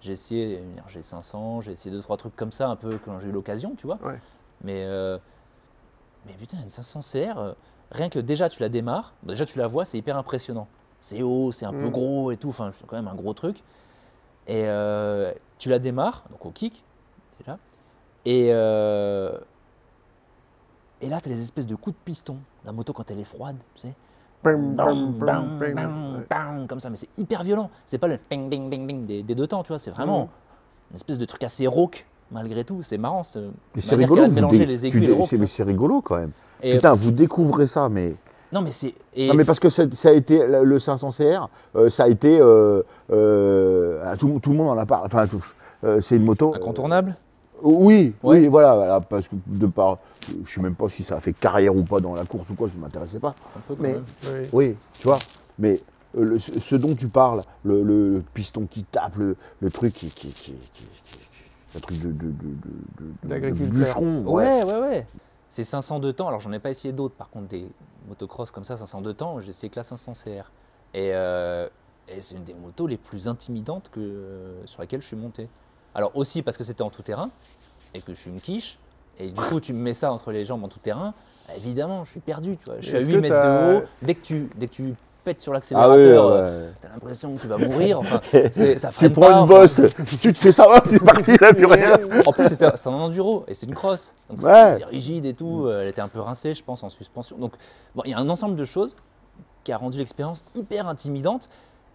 J'ai essayé une RG500, j'ai essayé deux trois trucs comme ça un peu quand j'ai eu l'occasion, tu vois. Ouais. Mais euh, mais putain, une 500 CR, euh, rien que déjà tu la démarres, déjà tu la vois, c'est hyper impressionnant. C'est haut, c'est un peu Mm. gros et tout, enfin c'est quand même un gros truc. Et euh, tu la démarres, donc au kick déjà, et, et là tu as des espèces de coups de piston. La moto quand elle est froide, tu sais. Comme ça, mais c'est hyper violent. C'est pas le ding ding ding ding des, des deux temps, tu vois, c'est vraiment Mm. une espèce de truc assez rauque malgré tout. C'est marrant cette Mais c'est rigolo. de mélanger les et rauque. c'est- mais c'est rigolo quand même. Et- Putain, vous découvrez ça, mais. non mais c'est et Non, mais parce que ça, ça a été le le 500 CR, euh, ça a été. euh, euh, à tout, tout le monde en a parlé. Enfin, euh, c'est une moto. incontournable. Oui, Ouais. oui, voilà, voilà, parce que de par, je sais même pas si ça a fait carrière ou pas dans la course ou quoi, je ne m'intéressais pas. Un peu quand Mais, même. oui. Oui, tu vois, mais euh, le- ce dont tu parles, le, le- le piston qui tape, le, le truc qui, qui, qui, qui- qui- qui- un truc de, de, de, de- de- de D'agriculteur. bûcheron, ouais. Ouais, ouais, ouais. C'est 500 de temps. Alors, j'en ai pas essayé d'autres. Par contre, des motocross comme ça, 500 de temps, j'ai essayé que la 500 CR. Et, euh, et c'est une des motos les plus intimidantes que, sur laquelle je suis monté. Alors, aussi parce que c'était en tout terrain et que je suis une quiche. Et du coup, tu me mets ça entre les jambes en tout terrain. bah, évidemment, je suis perdu. Tu vois. Je suis à Est-ce 8 que mètres de haut. Dès que tu, dès que tu pètes sur Ah oui, l'accélérateur, ouais. euh, t'as l'impression que tu vas mourir. Enfin, ça Tu prends pas, une enfin, bosse, tu te fais ça, hop, c'est parti, là, plus rien. en plus, c'était un enduro et c'est une cross. Donc c'est- Ouais. c'est rigide et tout. euh, Elle était un peu rincée, je pense, en suspension. Donc bon, il y a un ensemble de choses qui a rendu l'expérience hyper intimidante,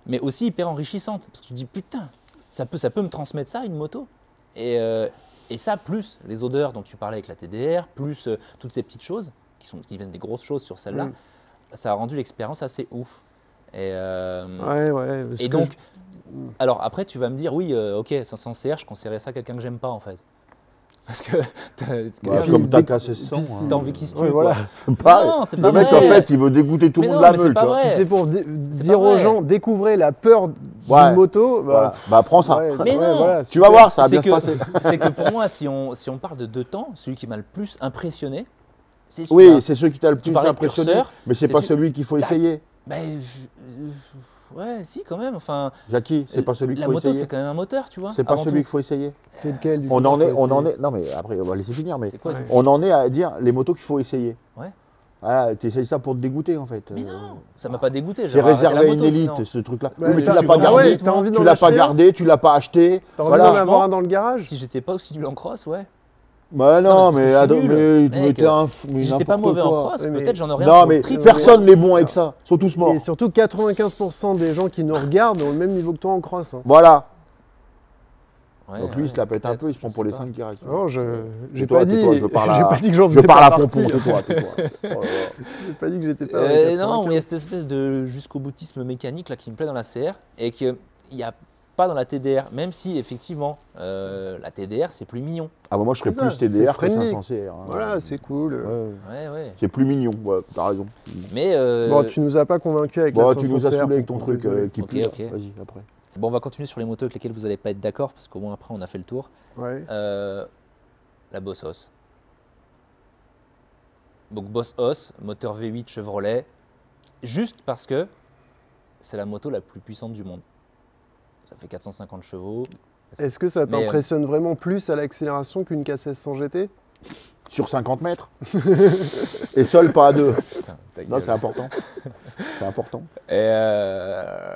mais aussi hyper enrichissante. Parce que tu te dis, putain, ça peut, ça peut me transmettre ça, une moto. Et, euh, et ça, plus les odeurs dont tu parlais avec la TDR, plus euh, toutes ces petites choses, qui, sont, qui viennent des grosses choses sur celle-là, Mm. ça a rendu l'expérience assez ouf. Et, euh, Ouais, ouais. et donc, je- alors après, tu vas me dire, oui, euh, ok, 500 CR, je considérais ça quelqu'un que j'aime pas en fait. Parce que t'as Bah, comme t'as cassé puis 100. si- hein. t'as envie qu'il se tue. Voilà. Pas- Non, c'est Le pas mec, en vrai. fait, il veut dégoûter tout le monde non, de la meule, vrai. Si c'est pour di- dire aux vrai. gens, découvrez la peur Ouais. d'une moto, Voilà. bah, Bah, prends ça. ouais, Mais ouais, non. voilà, Tu vas voir, ça va bien se que- passer. C'est que pour moi, si on, si on parle de deux temps, celui qui m'a le plus impressionné, c'est celui-là. Oui, c'est celui qui t'a le plus impressionné, curseur, mais c'est pas celui- celui qu'il faut essayer. Ben, euh, ouais, si, quand même. Enfin, Jackie, c'est pas celui qu'il la faut moto, essayer. c'est quand même un moteur, tu vois. C'est pas celui qu'il faut essayer. C'est lequel On en est, on en essayer est. Non mais après, on va laisser finir. Mais on en est à dire les motos qu'il faut essayer. Ouais. Voilà, t'essayes ça pour te dégoûter en fait. Mais Euh, non, ça m'a pas dégoûté. C'est réservé à une moto, élite sinon. ce truc-là. Oui, mais tu tu l'as pas pas- gardé. ouais, envie Tu l'as pas gardé, tu l'as pas acheté. T'as envie Voilà. d'en avoir un dans le garage? Si j'étais pas aussi nul en cross, ouais. Bah non, mais, mais, mais t'es un fou. mais Si j'étais pas mauvais en cross, Oui, peut-être j'en aurais Non, un mais personne n'est bon avec ça. Ils sont tous morts. Et surtout, 95% des gens qui nous regardent ont le même niveau que toi en cross. hein. Voilà. Ouais, Donc lui, il ouais, se la pète un peu, il se prend je pour les pas. 5 qui restent. Non, je j'ai toi, pas dit, je parle à- pas dit que j'en Je faisais parle pas à partie. tais-toi, tais-toi. Oh là. J'ai pas dit que j'étais pas. Euh, non, 95. mais il y a cette espèce de jusqu'au boutisme mécanique là qui me plaît dans la CR et qu'il n'y a pas dans la TDR, même si effectivement euh, la TDR c'est plus mignon. Ah bah moi je serais plus ça, TDR que friendly. 500 CR. hein. Voilà, c'est cool. Ouais, Ouais, ouais. C'est plus mignon, ouais, t'as raison. Mais euh, Bon, tu nous as pas convaincu avec Bon, la tu 500 nous as saoulé avec ton truc euh, qui ok. Vas-y, après. Bon, on va continuer sur les motos avec lesquelles vous n'allez pas être d'accord parce qu'au moins après on a fait le tour. Ouais. Euh, la Boss Os. Donc Boss Os, moteur V8 Chevrolet, juste parce que c'est la moto la plus puissante du monde. Ça fait 450 chevaux. Est-ce que ça euh, t'impressionne vraiment plus à l'accélération qu'une K1600 GT Sur 50 mètres. Et seul, pas à deux. Putain, ta Non, c'est important. C'est important. Et euh,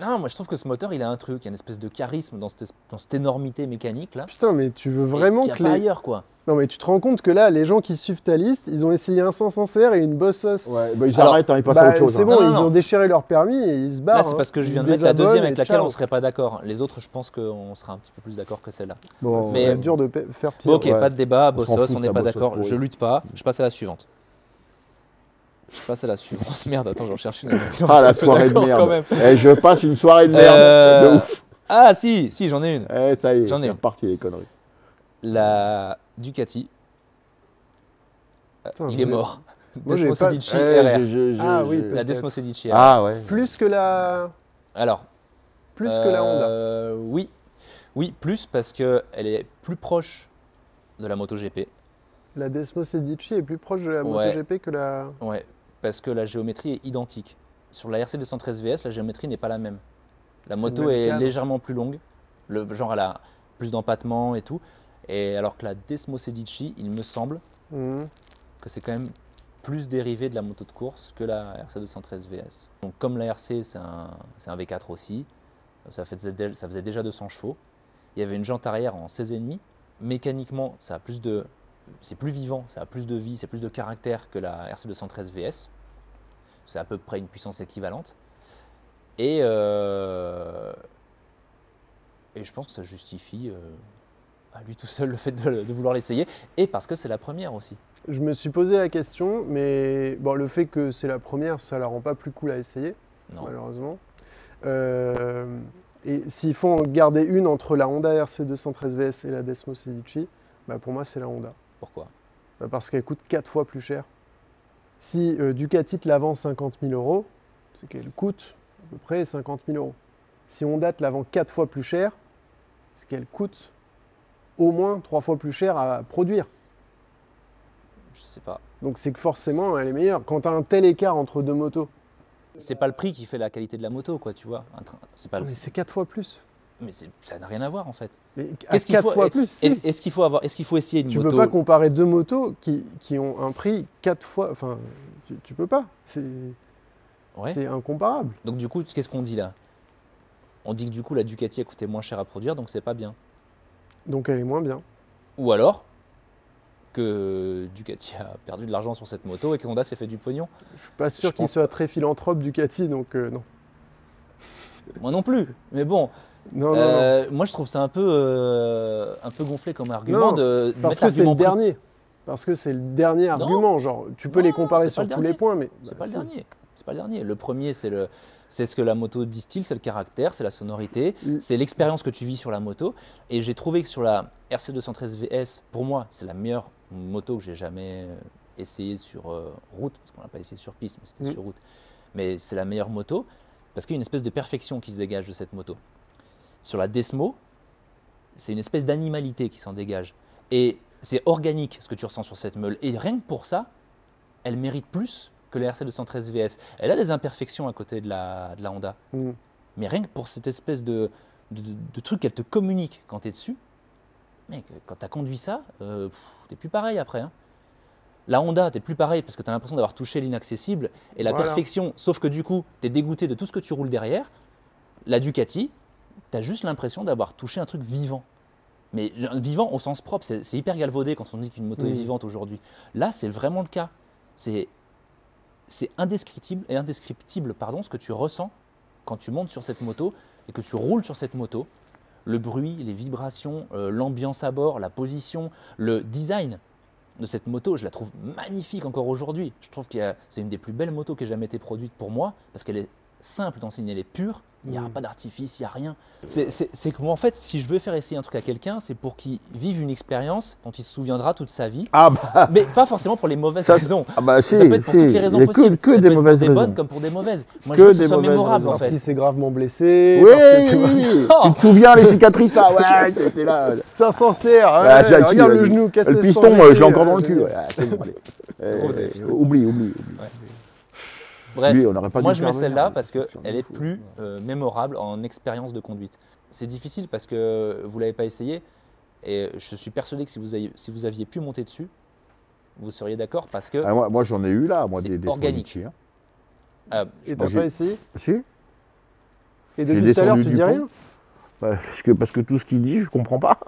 Non, moi je trouve que ce moteur il a un truc, il y a une espèce de charisme dans cette, dans cette énormité mécanique là. Putain, mais tu veux vraiment qu'il y a que pas les. ailleurs quoi. Non, mais tu te rends compte que là, les gens qui suivent ta liste, ils ont essayé un 500 CR et une Boss Os. Ouais, bah, ils Alors, arrêtent, hein, ils passent Bah, à autre chose. c'est hein. bon, Non, non, ils non. ont déchiré leur permis et ils se barrent. Là c'est hein. parce que je Ils viens de mettre la deuxième et avec laquelle ciao. on serait pas d'accord. Les autres je pense qu'on sera un petit peu plus d'accord que celle-là. Bon, Mais- ça va être dur de faire pire. Bon, ok, ouais. pas de débat, On Bossos, on n'est pas Bossos d'accord, je lutte pas, je passe à la suivante. Je passe à la suivante. Merde, attends, j'en cherche une. Ah, la soirée de merde. même. Eh, je passe une soirée de merde. Euh, De ouf. Ah si, si, j'en ai une. Eh, ça y est, j'en ai reparti les conneries. La Ducati. Putain, il est mort. Moi, j'ai Desmo pas- Sedici Eh, RR. je- je- je- Ah oui, La peut-être. Desmo Sedici RR. Ah ouais. Plus que la. Alors. Plus que la Honda. euh, Oui. Oui, plus parce qu'elle est plus proche de la MotoGP. La Desmo Sedici est plus proche de la Ouais. MotoGP que la. Ouais, parce que la géométrie est identique. Sur la RC 213 VS, la géométrie n'est pas la même. La moto est cadre. légèrement plus longue, le, genre elle a plus d'empattement et tout. Et alors que la Desmo Sedici, il me semble Mhm. que c'est quand même plus dérivé de la moto de course que la RC 213 VS. Donc comme la RC, c'est un, c'est un V4 aussi, ça faisait, dé- ça faisait déjà 200 chevaux. Il y avait une jante arrière en 16,5. Mécaniquement, ça a plus de, c'est plus vivant, ça a plus de vie, c'est plus de caractère que la RC 213 VS. C'est à peu près une puissance équivalente. Et, euh, et je pense que ça justifie euh, à lui tout seul le fait de, de vouloir l'essayer. Et parce que c'est la première aussi. Je me suis posé la question, mais bon, le fait que c'est la première, ça la rend pas plus cool à essayer, Non. malheureusement. Euh, et s'il faut en garder une entre la Honda RC 213 VS et la Desmo Sedici, bah pour moi c'est la Honda. Pourquoi? Bah parce qu'elle coûte 4 fois plus cher. Si euh, Ducati te la vend 50 000 euros, c'est qu'elle coûte à peu près 50 000 euros. Si Honda te la vend 4 fois plus cher, c'est qu'elle coûte au moins 3 fois plus cher à produire. Je sais pas. Donc c'est que forcément elle est meilleure. Quand tu as un tel écart entre deux motos, C'est pas le prix qui fait la qualité de la moto, quoi, tu vois. C'est pas le... mais c'est 4 fois plus. Mais ça n'a rien à voir en fait. Mais à Qu'est-ce qu'il 4 faut- fois plus, si. Est-ce qu'il faut avoir Est-ce qu'il faut essayer une Tu moto peux pas comparer deux motos qui, qui ont un prix 4 fois. Enfin, tu- tu peux pas. C'est Ouais. incomparable. Donc du coup, qu'est-ce qu'on dit là? On dit que du coup la Ducati a coûté moins cher à produire, donc c'est pas bien. Donc elle est moins bien. Ou alors que Ducati a perdu de l'argent sur cette moto et que Honda s'est fait du pognon. Je suis pas sûr qu'il pense soit très philanthrope Ducati, donc euh, non. Moi non plus. Mais bon, Non, non, non. euh, moi je trouve ça un peu, euh, un peu gonflé comme argument Non, de Parce que c'est le prix. dernier. Parce que c'est le dernier argument. Genre, tu peux les comparer sur le tous les points, mais. C'est bah, pas le dernier. C'est pas le dernier. Le premier, c'est le, c'est ce que la moto distille, c'est le caractère, c'est la sonorité, Mm. c'est l'expérience que tu vis sur la moto. Et j'ai trouvé que sur la RC 213 VS, pour moi, c'est la meilleure moto que j'ai jamais euh, essayée sur euh, route, parce qu'on l'a pas essayé sur piste, mais c'était Mm. sur route. Mais c'est la meilleure moto parce qu'il y a une espèce de perfection qui se dégage de cette moto. Sur la Desmo, c'est une espèce d'animalité qui s'en dégage. Et c'est organique ce que tu ressens sur cette meule. Et rien que pour ça, elle mérite plus que la RC 213 VS. Elle a des imperfections à côté de la, de la Honda. Mm. Mais rien que pour cette espèce de, de, de truc qu'elle te communique quand tu es dessus, mec, quand tu as conduit ça, euh, t'es plus pareil après. hein. La Honda, t'es plus pareil parce que tu as l'impression d'avoir touché l'inaccessible et la Voilà. perfection, sauf que du coup, tu es dégoûté de tout ce que tu roules derrière. La Ducati, tu as juste l'impression d'avoir touché un truc vivant. Mais vivant au sens propre, c'est hyper galvaudé quand on dit qu'une moto est vivante aujourd'hui. Là, c'est vraiment le cas. C'est c'est indescriptible et indescriptible pardon, ce que tu ressens quand tu montes sur cette moto et que tu roules sur cette moto. Le bruit, les vibrations, euh, l'ambiance à bord, la position, le design de cette moto, je la trouve magnifique encore aujourd'hui. Je trouve que c'est une des plus belles motos qui ait jamais été produite pour moi parce qu'elle est simple d'enseigner, elle est pure, il n'y a Mm. pas d'artifice, il n'y a rien. C'est- que moi, en fait, si je veux faire essayer un truc à quelqu'un, c'est pour qu'il vive une expérience dont il se souviendra toute sa vie, Ah bah, mais pas forcément pour les mauvaises Ça, raisons. ah bah si, ça peut être pour si. toutes les raisons que- possibles. que Ça peut des être mauvaises pour des raisons. bonnes comme pour des mauvaises. Moi, Que je veux que des ce soit mauvaises mémorable raisons. en Parce fait. qu'il s'est gravement blessé. Oui, parce que, tu oui, oui. Oh. Tu te souviens les cicatrices là Ouais, c'était là. 500 CR, ouais, Ah, Jackie, regarde le genou cassé. Le piston, euh, je l'ai encore dans le euh, cul. Ah, Bref, Lui, on n'aurait pas moi dû je mets celle-là venir. parce qu'elle est plus euh, mémorable en expérience de conduite. C'est difficile parce que vous ne l'avez pas essayé et je suis persuadé que si vous, aviez, si vous aviez pu monter dessus, vous seriez d'accord parce que Ah, moi, moi, j'en ai eu là, moi, C'est des, des organique. Smolici, hein. euh, Et t'as j'ai- pas essayé Si Et depuis tout à l'heure, tu dis pont. rien Bah, parce, que, parce que tout ce qu'il dit, je comprends pas.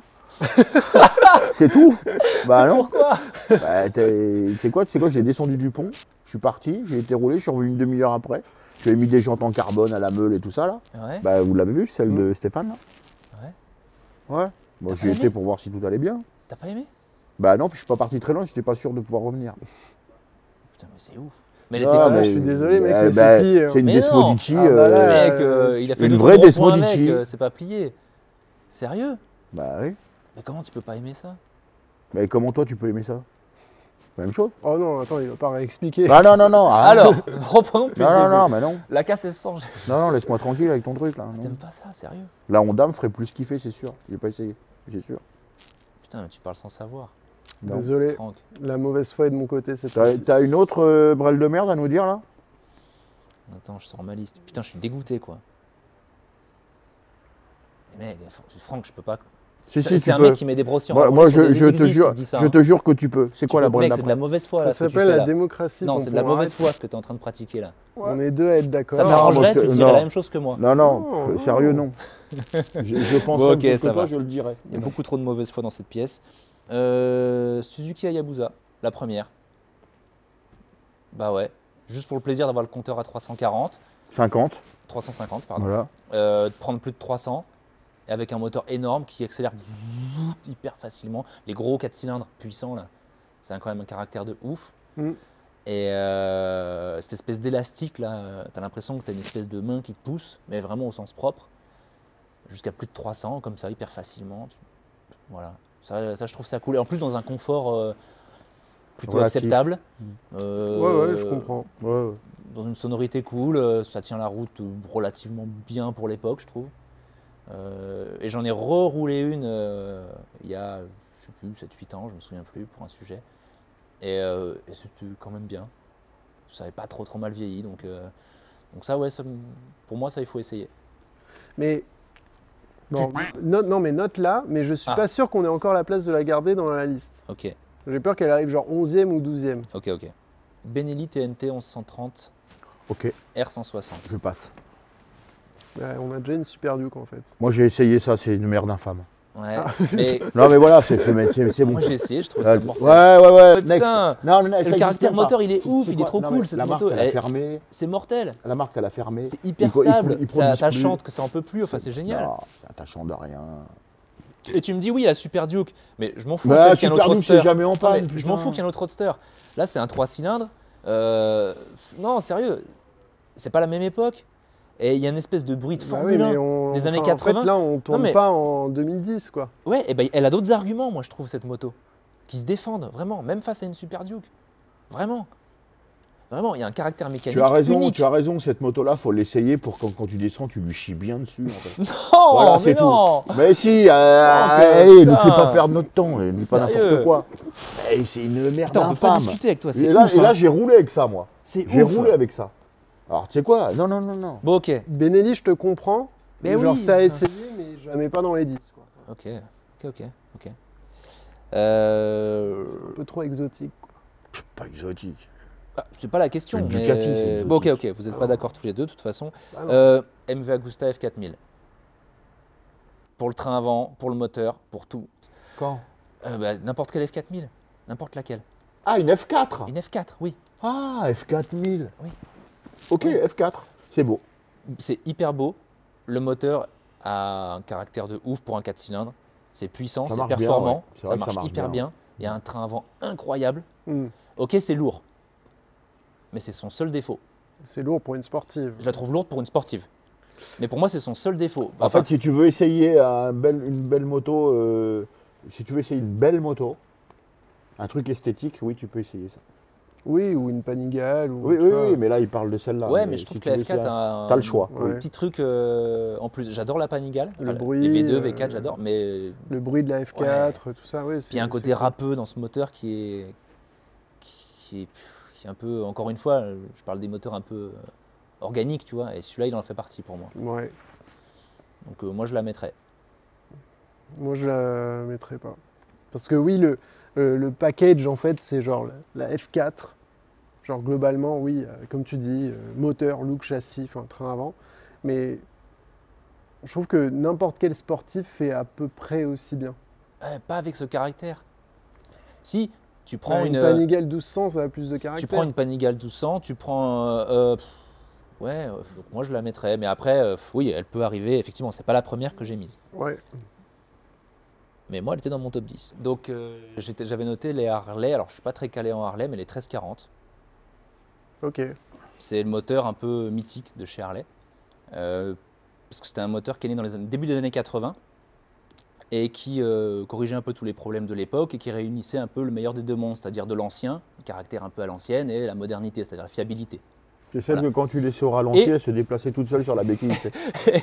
c'est tout. Bah non. pourquoi? Bah, t'es- tu sais quoi, tu sais quoi, j'ai descendu du pont, je suis parti, j'ai été roulé, je suis revenu une demi-heure après. J'avais mis des jantes en carbone à la meule et tout ça là. Ouais. Bah vous l'avez vu, celle de Stéphane là Ouais. Bon, T'as j'y pas étais pour voir si tout allait bien. T'as pas aimé? Bah non, puis je suis pas parti très loin, j'étais pas sûr de pouvoir revenir. Putain, mais c'est ouf. Mais elle était Ah, mais je suis désolé, mec, euh, mais bah, c'est euh une. Desmodici. Ah, bah là, euh, Mec, euh, il a fait une vraie Desmodici. euh, c'est pas plié. Sérieux? Bah oui. Mais comment tu peux pas aimer ça? Mais comment toi tu peux aimer ça? Même chose Oh non, attends, il va pas réexpliquer. Ah non, non, non. ah, Alors, reprenons depuis Non, non, non, mais non. La casse elle se sent. Non, non, laisse-moi tranquille avec ton truc là. non. T'aimes pas ça, sérieux? La Honda me ferait plus kiffer, c'est sûr. J'ai pas essayé, j'ai sûr. Putain, mais tu parles sans savoir. Non. Désolé, Franck. la mauvaise foi est de mon côté cette T'as une autre euh, brêle de merde à nous dire là? Attends, je sors ma liste. Putain, je suis dégoûté quoi. Mais mec, Franck, je peux pas. Si, C'est si, c'est tu un peux. mec qui met des brossiers en Moi, moi, je, te jure, ça, je hein. te jure que tu peux. C'est quoi peux- la Mec, c'est de la mauvaise foi Ça là. tu s'appelle la là. démocratie. Non, c'est de la mauvaise foi ce que tu es en train de pratiquer là. On est deux à être d'accord. Ça m'arrangerait, tu dirais non. la même chose que moi. Non, non, Non, euh, sérieux, non. je, je pense Bon, pas ok, que ça toi, je le dirais. Il y a beaucoup trop de mauvaise foi dans cette pièce. Euh, Suzuki Hayabusa, la première. Bah ouais, juste pour le plaisir d'avoir le compteur à 340, 50, 350 pardon, voilà. Euh, de prendre plus de 300 et avec un moteur énorme qui accélère hyper facilement. Les gros 4 cylindres puissants là, c'est quand même un caractère de ouf. Mm. Et euh, cette espèce d'élastique là, tu as l'impression que tu as une espèce de main qui te pousse, mais vraiment au sens propre, jusqu'à plus de 300 comme ça, hyper facilement. Voilà, ça, ça, je trouve ça cool. Et en plus dans un confort euh, plutôt acceptable. Mm. Euh, Ouais, ouais, je comprends. Ouais, ouais. dans une sonorité cool, ça tient la route relativement bien pour l'époque, je trouve. Euh, et j'en ai reroulé une euh, il y a, je sais plus, 7-8 ans, je me souviens plus, pour un sujet. Et, euh, et c'était quand même bien. Ça n'avait pas trop trop mal vieilli, donc, euh, donc ça, ouais, ça me- pour moi, ça, il faut essayer. Mais. Bon, note- non, mais note là, mais je suis Ah. pas sûr qu'on ait encore la place de la garder dans la liste. Ok, J'ai peur qu'elle arrive genre 11e ou 12e. ok, ok. Benelli TNT 1130 Ok, R160. je passe. Ouais, on a déjà une Super Duke en fait. Moi, j'ai essayé ça, c'est une merde infâme. Ouais, mais Non, mais voilà, c'est bon. moi j'ai essayé, je trouve Ouais, ça mortel. ouais, ouais, ouais. next. Putain, Non, non, non, ça le caractère pas. moteur, il est ouf, il est trop non, cool cette la moto. Marque, elle a fermé. C'est mortel. La marque, elle a fermé. C'est hyper Il faut- il stable, il ça, ça chante que ça en peut plus, enfin c'est génial. Non, c'est attachant de rien. Et tu me dis oui, la Super Duke, mais je m'en fous Bah, qu'il y ait un autre roadster. jamais en Non, panne. mais je m'en fous qu'il y ait un autre roadster. Là, c'est un 3 cylindres. Euh, non, sérieux, c'est pas la même époque. Et il y a une espèce de bruit de Bah Formule oui, 1. mais on, des années enfin, 80. En fait, là, on tourne mais- pas en 2010, quoi. Ouais, et ben, elle a d'autres arguments, moi, je trouve, cette moto. Qui se défendent, vraiment, même face à une Super Duke. Vraiment. Vraiment, il y a un caractère mécanique. Tu as raison, unique. tu as raison, cette moto-là, faut l'essayer pour quand, quand tu descends, tu lui chies bien dessus. En fait. Non, Voilà, mais c'est tout. non Mais si, euh, Oh, allez, ne fais pas perdre notre temps, ne dis pas n'importe quoi. Eh, c'est une merde Putain, on peut pas discuter avec toi, c'est Et là, et là hein. j'ai roulé avec ça, moi. C'est J'ai roulé avec ça. Alors, tu sais quoi? Non, non, non, non. Bon, ok. Benelli, je te comprends. Mais genre, oui, ça a essayé, mais jamais pas dans les 10, quoi. Ok, ok, ok, ok. Euh, C'est un peu trop exotique, quoi. Pas exotique. ah, c'est pas la question. Mais... Ducati. Bon, ok, ok, vous n'êtes pas Ah. d'accord tous les deux, de toute façon. Bah. Euh, MV Agusta F4000. pour le train avant, pour le moteur, pour tout. Quand? Euh, bah, n'importe quelle F4000, n'importe laquelle. Ah, une F4 Une F4, oui. Ah, F4000 Oui. Ok, Oui. F4, c'est beau. C'est hyper beau. Le moteur a un caractère de ouf pour un 4 cylindres. C'est puissant, c'est bien, performant, ouais. Ça marche, ça marche hyper bien. bien. Il y a un train avant incroyable. Hmm. Ok, c'est lourd. Mais c'est son seul défaut. C'est lourd pour une sportive. Je la trouve lourde pour une sportive. Mais pour moi, c'est son seul défaut. En fait, si tu veux essayer un bel- une belle moto, euh, si tu veux essayer une belle moto, un truc esthétique, oui, tu peux essayer ça. Oui, ou une Panigale. Ou, Oui, oui, vois. oui, mais là, il parle de celle-là. ouais, mais je trouve si que la veux F4 ça- a un, t'as le choix. Ouais. un petit truc euh, en plus. J'adore la Panigale. Le Enfin, bruit, Les V2, euh, V4, j'adore. Mais Le bruit de la F4, tout ça, oui. Puis il y a un côté râpeux dans ce moteur qui est, qui est, qui est un peu, encore une fois, je parle des moteurs un peu euh, organiques, tu vois, et celui-là, il en fait partie pour moi. Ouais. Donc euh, moi, je la mettrais. Moi, je la mettrais pas. Parce que oui, le, le, le package, en fait, c'est genre la, la F4. Genre, globalement, oui, euh, comme tu dis, euh, moteur, look, châssis, enfin, train avant. Mais je trouve que n'importe quel sportif fait à peu près aussi bien. Euh, pas avec ce caractère. Si, tu prends Ouais, une, une Panigale 1200, ça a plus de caractère. tu prends une Panigale 1200, tu prends, euh, euh, pff, ouais, euh, moi je la mettrais. Mais après, euh, oui, elle peut arriver. Effectivement, c'est pas la première que j'ai mise. Ouais. Mais moi, elle était dans mon top 10. Donc euh, j'avais noté les Harley. Alors je suis pas très calé en Harley, mais les 1340. Ok. C'est le moteur un peu mythique de chez Harley. Euh, parce que c'était un moteur qui est né dans les années- début des années 80 et qui euh, corrigeait un peu tous les problèmes de l'époque et qui réunissait un peu le meilleur des deux mondes, c'est-à-dire de l'ancien, le caractère un peu à l'ancienne, et la modernité, c'est-à-dire la fiabilité. C'est celle Voilà. que quand tu laissais au ralenti, Et- elle se déplaçait toute seule sur la béquille. tu sais.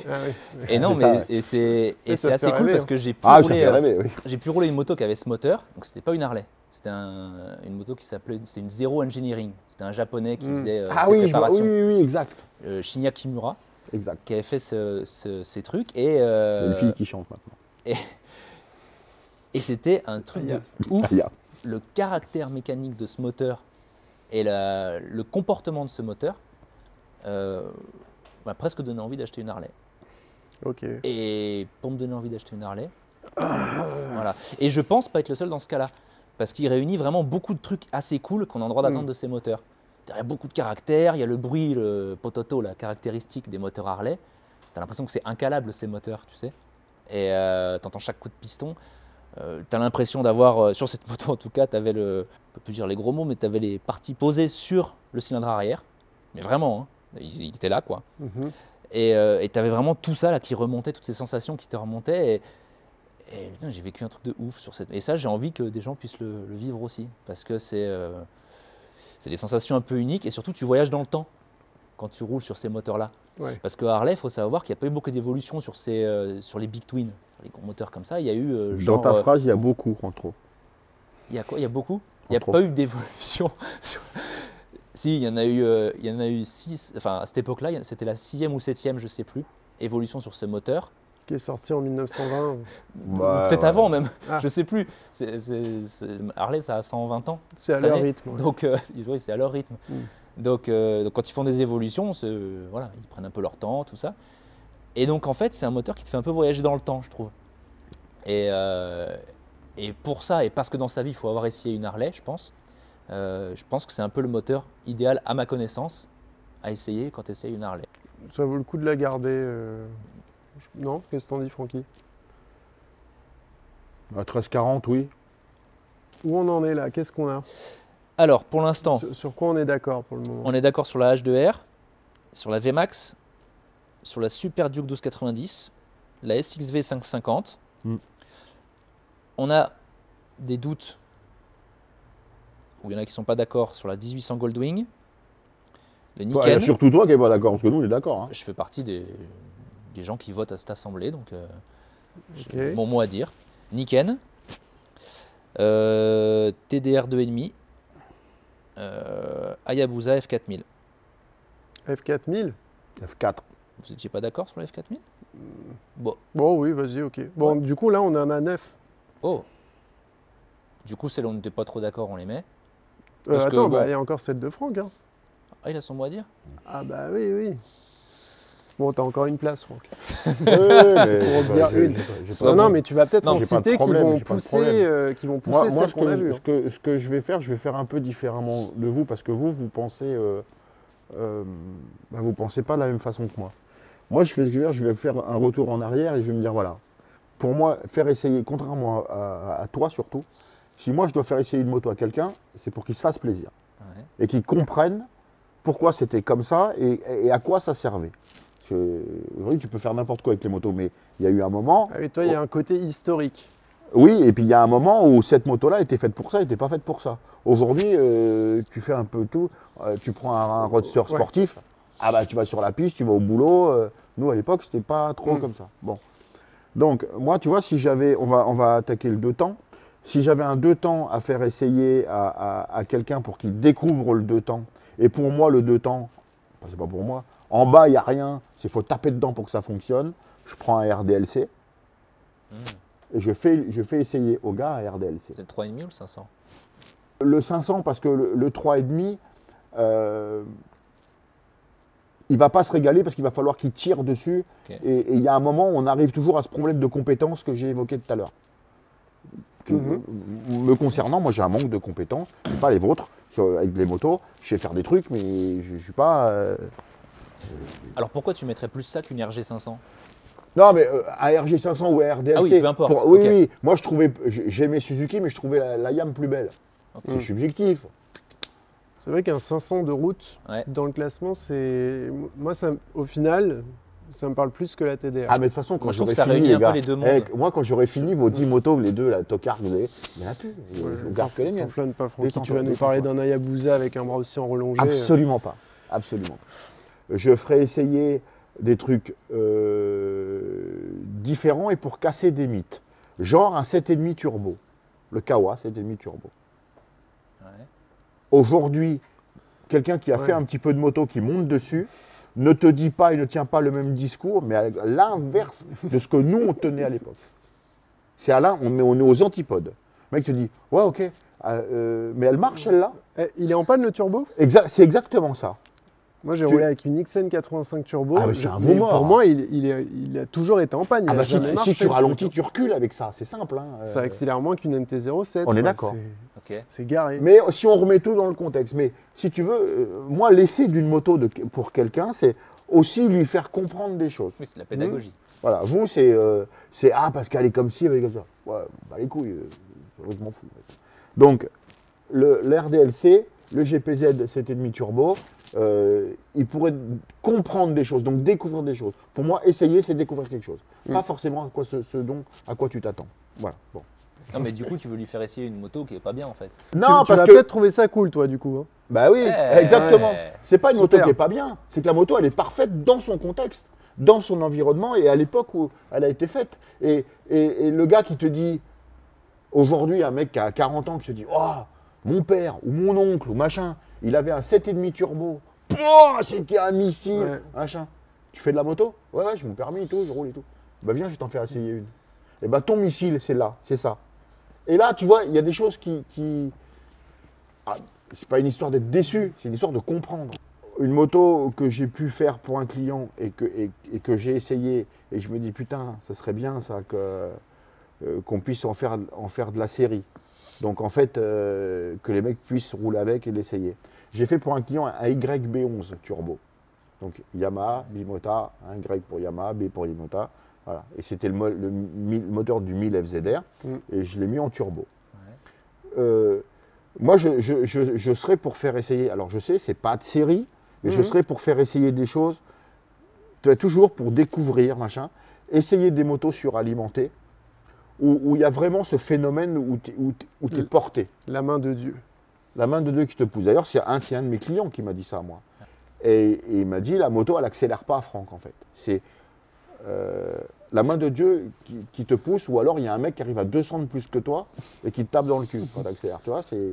Ah oui. Et non, mais c'est assez cool rêver, parce hein. que j'ai pu, Ah, euh, oui. j'ai pu rouler une moto qui avait ce moteur, donc c'était pas une Harley, c'était un- une moto qui s'appelait, c'était une Zero Engineering, c'était un japonais qui Mm. faisait euh, Ah oui, préparations, oui, oui, oui, exact. euh, Shinya Kimura, exact. qui avait fait ce- ce- ces trucs et Il y a euh, une fille qui chante maintenant. Et c'était un truc de ouf. Ah, Le caractère mécanique de ce moteur et la- le comportement de ce moteur euh, m'a presque donné envie d'acheter une Harley. Ok. Et pour me donner envie d'acheter une Harley, voilà. Et je pense pas être le seul dans ce cas-là, parce qu'il réunit vraiment beaucoup de trucs assez cool qu'on a le droit d'attendre Mm. de ces moteurs. Il y a beaucoup de caractère, il y a le bruit, le pototo, la caractéristique des moteurs Harley. Tu as l'impression que c'est incalable ces moteurs, tu sais. Et tu entends chaque coup de piston. Tu as l'impression d'avoir, euh, sur cette moto en tout cas, tu avais le, on peut plus dire les gros mots, mais tu avais les parties posées sur le cylindre arrière. Mais vraiment, hein, ils, ils étaient là quoi. Mhm. Et tu avais vraiment tout ça là qui remontait, toutes ces sensations qui te remontaient. Et, j'ai vécu un truc de ouf sur cette. Et ça, j'ai envie que des gens puissent le, le vivre aussi. Parce que c'est euh, c'est des sensations un peu uniques. Et surtout, tu voyages dans le temps quand tu roules sur ces moteurs-là. Ouais. Parce que Harley, il faut savoir qu'il n'y a pas eu beaucoup d'évolution sur, ces, euh, sur les Big Twin, les gros moteurs comme ça. Il y a eu. euh, Dans ta euh, phrase, il y a beaucoup, entre autres. il y a quoi? Il y a beaucoup? Il n'y a pas eu d'évolution. si, il y en a eu, euh, il y en a eu six. Enfin, à cette époque-là, en- c'était la sixième ou septième, je sais plus, évolution sur ce moteur. Qui est sorti en 1920. Bah, Peut-être ouais. avant même, Ah. je sais plus. Harley, ça a 120 ans. C'est à leur année. rythme. ouais. Donc, euh, oui, c'est à leur rythme. Mm. Donc, euh, donc, quand ils font des évolutions, voilà, ils prennent un peu leur temps, tout ça. Et donc, en fait, c'est un moteur qui te fait un peu voyager dans le temps, je trouve. Et, euh, et pour ça, et parce que dans sa vie, il faut avoir essayé une Harley, je pense, euh, je pense que c'est un peu le moteur idéal, à ma connaissance, à essayer quand tu essayes une Harley. Ça vaut le coup de la garder. euh, Non? Qu'est-ce que t'en dis, Francky? À 13,40, oui. Où on en est là? Qu'est-ce qu'on a? Alors, pour l'instant, sur, sur quoi on est d'accord pour le moment? On est d'accord sur la H2R, sur la VMAX, sur la Super Duke 1290, la SXV 550. Mm. On a des doutes, ou il y en a qui ne sont pas d'accord sur la 1800 Goldwing, le Toi, Niken. surtout toi qui n'es pas d'accord, parce que nous, on est d'accord. hein. Je fais partie des, des gens qui votent à cette assemblée, donc euh, j'ai mon mot à dire. Niken, euh, TDR 2,5, euh, Hayabusa F4000. F4000 F4. Vous n'étiez pas d'accord sur la F4000 Bon. Bon, oui, vas-y, ok. Bon, du coup, là, on en a 9. Oh Du coup, celle où on n'était pas trop d'accord, on les met. Euh, Parce attends, bah, il bon. y a encore celle de Franck. hein. Ah, il a son mot à dire? Ah bah oui, oui. Bon, t'as encore une place, Franck. Mais Faut en dire une. Non, non, mais tu vas peut-être en citer qui vont pousser, euh, qui vont pousser Moi, moi, celles ce, que, hein. ce, que, ce que je vais faire, je vais faire un peu différemment de vous, parce que vous, vous pensez, euh, euh, bah, vous pensez pas de la même façon que moi. Moi, je vais, je vais- je vais faire un retour en arrière et je vais me dire, voilà, pour moi, faire essayer, contrairement à, à- à toi surtout, si moi je dois faire essayer une moto à quelqu'un, c'est pour qu'il se fasse plaisir Ouais. et qu'il comprenne pourquoi c'était comme ça et, et à quoi ça servait. Aujourd'hui, tu peux faire n'importe quoi avec les motos, mais il y a eu un moment, Ah, et toi, il y a un côté historique. oui, et puis il y a un moment où cette moto-là était faite pour ça, elle n'était pas faite pour ça. Aujourd'hui, euh, tu fais un peu tout. Euh, tu prends un, un roadster Ouais. Ah bah tu vas sur la piste, tu vas au boulot. euh, nous à l'époque, c'était pas trop Mm. comme ça. Bon. Donc moi, tu vois, si j'avais, on va, on va attaquer le deux temps. Si j'avais un deux temps à faire essayer à, à- à quelqu'un pour qu'il découvre le deux temps, et pour moi le deux temps, enfin, c'est pas pour moi, en bas il n'y a rien, il faut taper dedans pour que ça fonctionne. Je prends un RDLC Hmm. et je fais, je fais essayer au gars un RDLC. C'est le 3,5 ou le 500 Le 500, parce que le, le 3,5, euh, il va pas se régaler parce qu'il va falloir qu'il tire dessus. Et il y a un moment où on arrive toujours à ce problème de compétence que j'ai évoqué tout à l'heure. Mhm. Me concernant, moi j'ai un manque de compétences, pas les vôtres, sur- avec les motos. Je sais faire des trucs, mais je, je suis pas. euh, Alors pourquoi tu mettrais plus ça qu'une RG 500 Non, mais euh, un RG500 ou un RDLC. Ah oui, peu importe, pour- oui, oui. Moi je trouvais, j'aimais Suzuki, mais je trouvais la, la Yam plus belle. C'est subjectif. C'est vrai qu'un 500 de route Ouais. dans le classement, c'est. Moi, ça, au final, ça me parle plus que la TDR. Ah, mais de toute façon, quand Moi, je trouve j'aurai que ça fini, les un peu gars, les deux eh, moi, quand j'aurai fini vos 10 motos, les deux, la tocard vous avez, il n'y en a plus. Je Ouais, je garde que les miennes. Pas, Francky. Tu vas nous parler d'un Hayabusa avec un bras aussi en relongé. Absolument pas. Absolument pas. Je ferai essayer des trucs euh, différents et pour casser des mythes. Genre un 7,5 turbo. Le Kawa 7,5 turbo. Ouais. Aujourd'hui, quelqu'un qui a Ouais. fait un petit peu de moto, qui monte dessus, ne te dit pas et ne tient pas le même discours, mais à l'inverse de ce que nous, on tenait à l'époque. C'est à l'un, on, est- on est aux antipodes. Le mec te dit, ouais, ok, euh, euh, mais elle marche, celle-là Eh, il est en panne le turbo? Exa- C'est exactement ça. Moi, j'ai Tu- roulé avec une XN 85 turbo. Ah, mais c'est un veau mort. Pour moi, il, il est- il a toujours été en panne. Ah bah, si, tu- marché, si tu le ralentis, tu recules avec ça, c'est simple. hein, euh. Ça accélère moins qu'une MT-07. On est d'accord. C'est- Ok. C'est garé. Mais si on remet tout dans le contexte, mais si tu veux, euh, moi, l'essai d'une moto de- pour quelqu'un, c'est aussi lui faire comprendre des choses. Oui, c'est de la pédagogie. Voilà, vous, c'est euh, c'est, ah, parce qu'elle est comme ci, elle est comme ça. Ouais, bah les couilles, euh, je m'en fous. en fait. Donc, le, l'RDLC, le GPZ 7,5 turbo, euh, il pourrait comprendre des choses, donc découvrir des choses. Pour moi, essayer, c'est découvrir quelque chose. Pas forcément à quoi ce, ce dont à quoi tu t'attends. Voilà. Bon. Non, mais du coup, tu veux lui faire essayer une moto qui est pas bien en fait. tu, Non, tu parce vas que. peut-être trouver ça cool, toi, du coup. hein. Bah oui, Eh, exactement. ouais. C'est pas une moto qui est pas bien. C'est que la moto, elle est parfaite dans son contexte, dans son environnement et à l'époque où elle a été faite. Et, et- et le gars qui te dit, aujourd'hui, un mec qui a 40 ans qui te dit, oh, mon père ou mon oncle ou machin, il avait un 7,5 turbo. Oh, c'était un missile, Ouais. machin. Tu fais de la moto? Ouais, ouais, j'ai mon permis et tout, je roule et tout. Bah viens, je vais t'en faire essayer une. Et bah ton missile, c'est là, c'est ça. Et là, tu vois, il y a des choses qui. qui... Ah, c'est pas une histoire d'être déçu, c'est une histoire de comprendre. Une moto que j'ai pu faire pour un client et que, et, que j'ai essayé, et je me dis putain, ça serait bien ça que, euh, qu'on puisse en faire, en faire de la série. Donc en fait, euh, que les mecs puissent rouler avec et l'essayer. J'ai fait pour un client un YB11 turbo. Donc Yamaha, Bimota, un Y pour Yamaha, B pour Bimota. Voilà. Et c'était le, mo- le mi- moteur du 1000 FZR Mm. et je l'ai mis en turbo. Ouais. Euh, moi, je, je- je- je serais pour faire essayer. Alors, je sais, c'est pas de série, mais je Mhm. serais pour faire essayer des choses. Tu toujours pour découvrir, machin. Essayer des motos suralimentées, où il y a vraiment ce phénomène où tu es, Mm. porté. La main de Dieu. La main de Dieu qui te pousse. D'ailleurs, c'est un, de mes clients qui m'a dit ça, moi. Et, et il m'a dit, la moto, elle accélère pas, Franck, en fait. C'est euh, la main de Dieu qui, qui te pousse, ou alors il y a un mec qui arrive à 200 de plus que toi et qui te tape dans le cul quand accélères. Tu vois, c'est...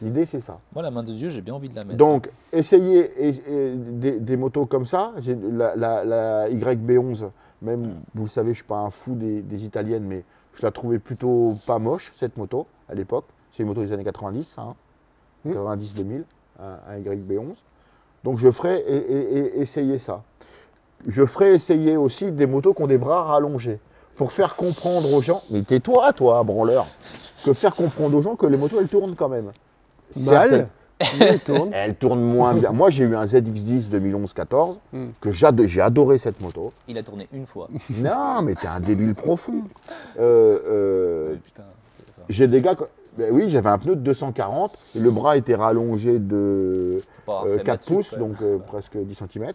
L'idée, c'est ça. Moi, la main de Dieu, j'ai bien envie de la mettre. Donc, essayez et- et des, des motos comme ça. J'ai la, la- la YB11, même, vous le savez, je ne suis pas un fou des, des italiennes, mais je la trouvais plutôt pas moche, cette moto, à l'époque. C'est une moto des années 90, ça, hein. Mm. 90-2000, un, un YB11. Donc, je ferai et, et- et essayer ça. Je ferai essayer aussi des motos qui ont des bras rallongés. Pour faire comprendre aux gens, mais tais-toi, toi, branleur, que faire comprendre aux gens que les motos, elles tournent quand même. Mal, mais il tourne. Elle tourne moins bien. Moi, j'ai eu un ZX10 2011-14 Hmm. que j'ai adoré cette moto. Il a tourné une fois. Non, mais t'es un débile profond. Euh, euh, j'ai des gars. ben oui, j'avais un pneu de 240 et le bras était rallongé de faut pas euh, faire 4 là-dessus, pouces, donc euh, presque 10 cm.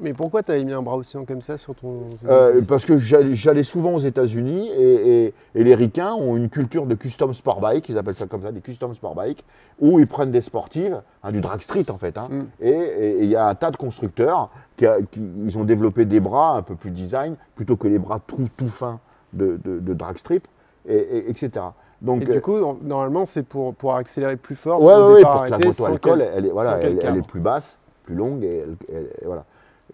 Mais pourquoi t'avais mis un bras oscillant comme ça sur ton. Euh, ZX10? parce que j'allais souvent aux États-Unis et, et- et les ricains ont une culture de custom sport bike, ils appellent ça comme ça, des custom sport bike, où ils prennent des sportives, hein, du drag street en fait. hein. Mm. Et il y a un tas de constructeurs qui, a- qui- ils ont développé des bras un peu plus design plutôt que les bras tout, tout fins de, de- de drag strip, et, et- etc. Donc, Et euh, du coup, en- normalement, c'est pour, pour accélérer plus fort. Au ouais, ouais, pour que la moto elle elle, est, voilà, elle, est plus basse, plus longue, et voilà.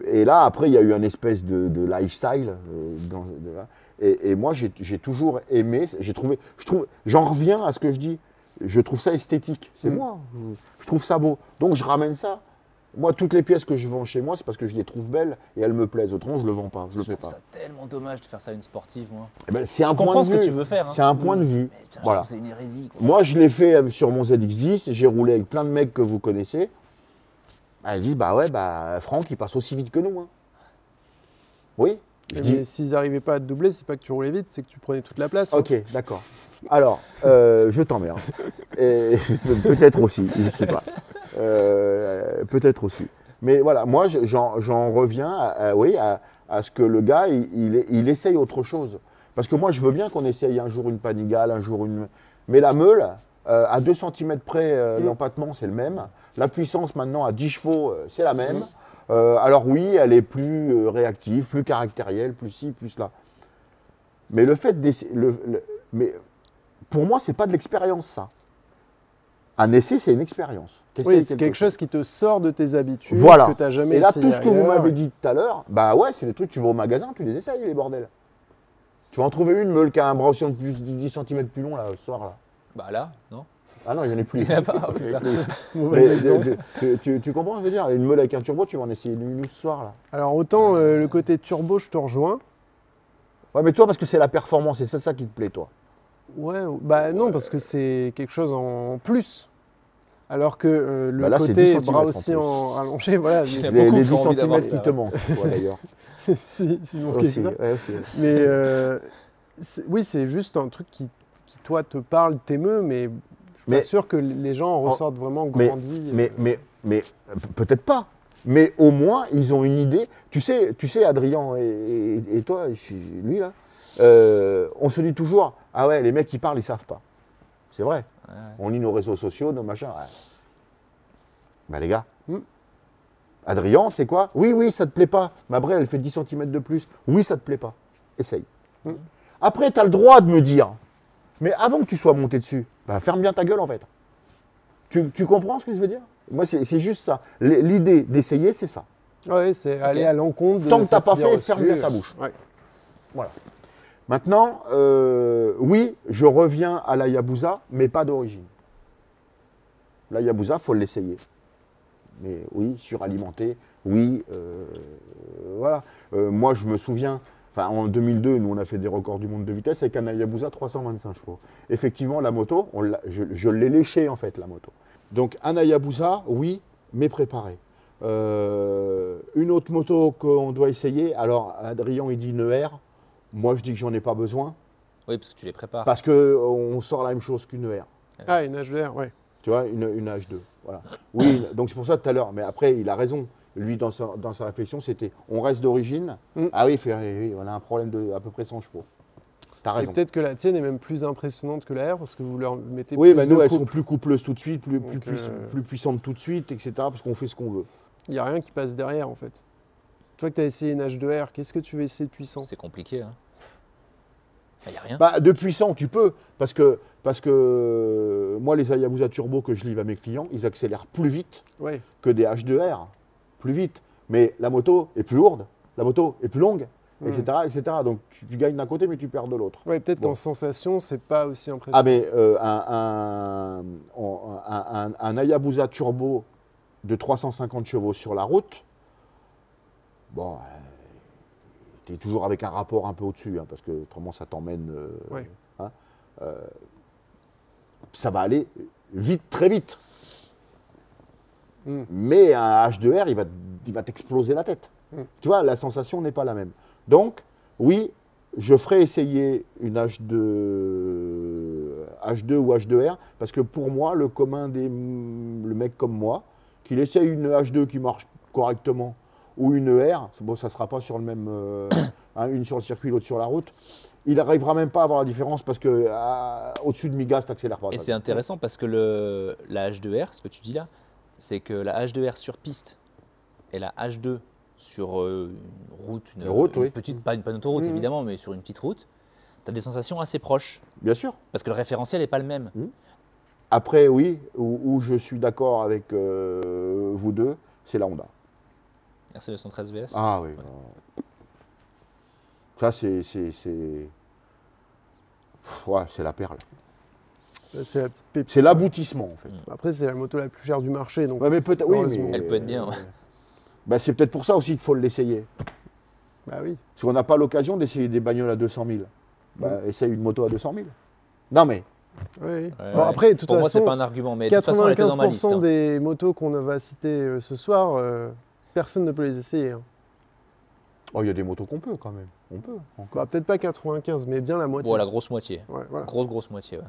Et là, après, il y a eu un espèce de, de lifestyle. euh, dans- de là. et, et moi, j'ai toujours aimé, j'ai trouvé, je trouve, j'en reviens à ce que je dis, je trouve ça esthétique, c'est Mm. moi, je, trouve ça beau. Donc, je ramène ça. Moi, toutes les pièces que je vends chez moi, c'est parce que je les trouve belles et elles me plaisent. Autrement, je le vends pas, je le Je fais trouve pas. ça tellement dommage de faire ça à une sportive, moi. Eh ben, c'est Je un point de ce que vue. tu veux faire. hein. C'est un point de vue. Putain, Voilà. que c'est une hérésie. quoi. Moi, je l'ai fait euh, sur mon ZX10, j'ai roulé avec plein de mecs que vous connaissez. Ils disent, bah ouais, bah Franck, il passe aussi vite que nous. hein. Oui? Je Mais s'ils n'arrivaient pas à te doubler, c'est pas que tu roulais vite, c'est que tu prenais toute la place. hein. ok, d'accord. Alors, euh, je t'emmerde. Et peut-être aussi, je ne sais pas. Euh, peut-être aussi. Mais voilà, moi, je- j'en j'en reviens à, à- oui, à, à ce que le gars, il, il, il essaye autre chose. Parce que moi, je veux bien qu'on essaye un jour une panigale, un jour une... Mais la meule, euh, à 2 cm près, euh, Mm. l'empattement, c'est le même. La puissance, maintenant, à 10 chevaux, euh, c'est la même. Euh, alors oui, elle est plus réactive, plus caractérielle, plus ci, plus là. Mais le fait d'essayer... le- le- mais pour moi, c'est pas de l'expérience, ça. Un essai, c'est une expérience. Oui, c'est quelque chose qui te sort de tes habitudes, Voilà. que tu n'as jamais Et là, essayé tout ce que vous m'avez dit tout à l'heure, bah ouais, c'est des trucs, tu vas au magasin, tu les essayes, les bordels. Tu vas en trouver une meule qui a un bras de plus de 10 cm plus long, là, ce soir, là. Bah là, non Ah non, il n'y en a plus. Il y en a pas, oh, Mais, tu, tu- tu comprends ce que je veux dire? Une meule avec un turbo, tu vas en essayer une, ce soir, là. Alors autant euh, le côté turbo, je te rejoins. Ouais, mais toi, parce que c'est la performance, et c'est ça qui te plaît, toi. Ouais, bah non, parce que c'est quelque chose en plus. Alors que euh, le Bah là, c'est côté 10 centimètres bras aussi en rallongé, voilà, c'est- les qui 10 ont envie d'avoir cm qui te ouais. manquent, d'ailleurs. si, si manquait Aussi, ça. ouais, aussi. Mais euh, oui, c'est juste un truc qui, qui, toi, te parle, t'émeut, mais je suis Mais- pas sûr que les gens en ressortent vraiment mais- grandis. Mais, mais, mais euh, peut-être pas. Mais au moins, ils ont une idée. Tu sais, tu sais Adrien et, et- et toi, lui là, euh, on se dit toujours Ah ouais, les mecs qui parlent, ils savent pas. C'est vrai. Ouais. On lit nos réseaux sociaux, nos machins. ouais. Bah les gars, Hmm. Adrien, c'est quoi? Oui, oui, ça te plaît pas. Ma braie, elle fait 10 cm de plus. Oui, ça te plaît pas. Essaye. Hmm. Après, tu as le droit de me dire. Mais avant que tu sois monté dessus, bah, ferme bien ta gueule en fait. Tu, tu comprends ce que je veux dire? Moi, c'est juste ça. L'idée d'essayer, c'est ça. Ouais, c'est aller à l'encontre de Tant que tu n'as pas fait, ferme bien ta bouche. Ouais. Voilà. Maintenant, euh, oui, je reviens à la Yabusa, mais pas d'origine. La Yabusa, faut l'essayer. Mais oui, suralimenté, oui, euh, voilà. Euh, moi, je me souviens, enfin, en 2002, nous, on a fait des records du monde de vitesse avec un Hayabusa 325 chevaux. Effectivement, la moto, on l'a- je, je l'ai léché, en fait, la moto. Donc, un Hayabusa, oui, mais préparé. Euh, une autre moto qu'on doit essayer, alors, Adrien, il dit une ER. Moi, je dis que j'en ai pas besoin, Oui, parce que tu les prépares. parce qu'on sort la même chose qu'une ER. Ah, une HDR, ouais. Tu vois, une, une H2. Voilà. Oui, donc c'est pour ça tout à l'heure. Mais après, il a raison. Lui, dans sa, dans sa réflexion, c'était on reste d'origine. Mm. Ah oui, il fait, oui, oui, on a un problème de à peu près 100 chevaux. T'as Et raison. peut-être que la tienne est même plus impressionnante que la R parce que vous leur mettez Oui, plus mais de nous, elles couple. sont plus coupleuses tout de suite, plus, euh, plus puissantes tout de suite, etc. Parce qu'on fait ce qu'on veut. Il n'y a rien qui passe derrière en fait. Toi que tu as essayé une H2R, qu'est-ce que tu veux essayer de puissant? C'est compliqué. Hein. Il n'y a rien. Bah, de puissant, tu peux. Parce que, parce que moi, les Hayabusa Turbo que je livre à mes clients, ils accélèrent plus vite Ouais. que des H2R. Plus vite. Mais la moto est plus lourde, la moto est plus longue, etc., etc. Donc tu, tu gagnes d'un côté, mais tu perds de l'autre. Ouais, peut-être Bon. qu'en sensation, c'est pas aussi impressionnant. Ah, mais euh, un, un, on- un- un- un Hayabusa Turbo de 350 chevaux sur la route, bon, euh, tu es toujours avec un rapport un peu au-dessus, hein, parce que autrement ça t'emmène. euh, Ouais. hein, euh, ça va aller vite, très vite. Mm. Mais un H2R, il va, il va t'exploser la tête. Mm. Tu vois, la sensation n'est pas la même. Donc, oui, je ferai essayer une H2, H2 ou H2R, parce que pour moi, le commun des le mec comme moi, qu'il essaye une H2 qui marche correctement ou une R, bon, ça ne sera pas sur le même, euh, hein, une sur le circuit, l'autre sur la route. Il n'arrivera même pas à avoir la différence parce que ah, au-dessus de Migas, tu n'accélères pas. Et c'est intéressant parce que le, la H2R, ce que tu dis là, c'est que la H2R sur piste et la H2 sur euh, une route, une, Une route, une oui. petite, pas une, pas une autoroute Mhm. évidemment, mais sur une petite route, tu as des sensations assez proches Bien sûr. parce que le référentiel n'est pas le même. Après, oui, où, où je suis d'accord avec euh, vous deux, c'est la Honda. RC 213 VS. Ah oui. Ça, c'est. Ouais, c'est la perle. C'est la petite pépite. C'est l'aboutissement, en fait. Après, c'est la moto la plus chère du marché. Donc, Ouais, mais. Oui, mais- Elle peut être bien, ouais. Bah, c'est peut-être pour ça aussi qu'il faut l'essayer. bah oui. Parce qu'on n'a pas l'occasion d'essayer des bagnoles à 200 000. Bah, essaye une moto à 200 000. Non, mais. Oui. Ouais, bon, ouais. après, de toute Pour moi, c'est pas un argument, mais de toute façon, elle était dans ma liste. 95% hein. des motos qu'on va citer euh, ce soir, euh, personne ne peut les essayer. hein. Oh, il y a des motos qu'on peut quand même. On peut. Encore. Bah, Peut-être pas 95, mais bien la moitié. Bon, la grosse moitié. Ouais, voilà. Grosse, grosse moitié, ouais.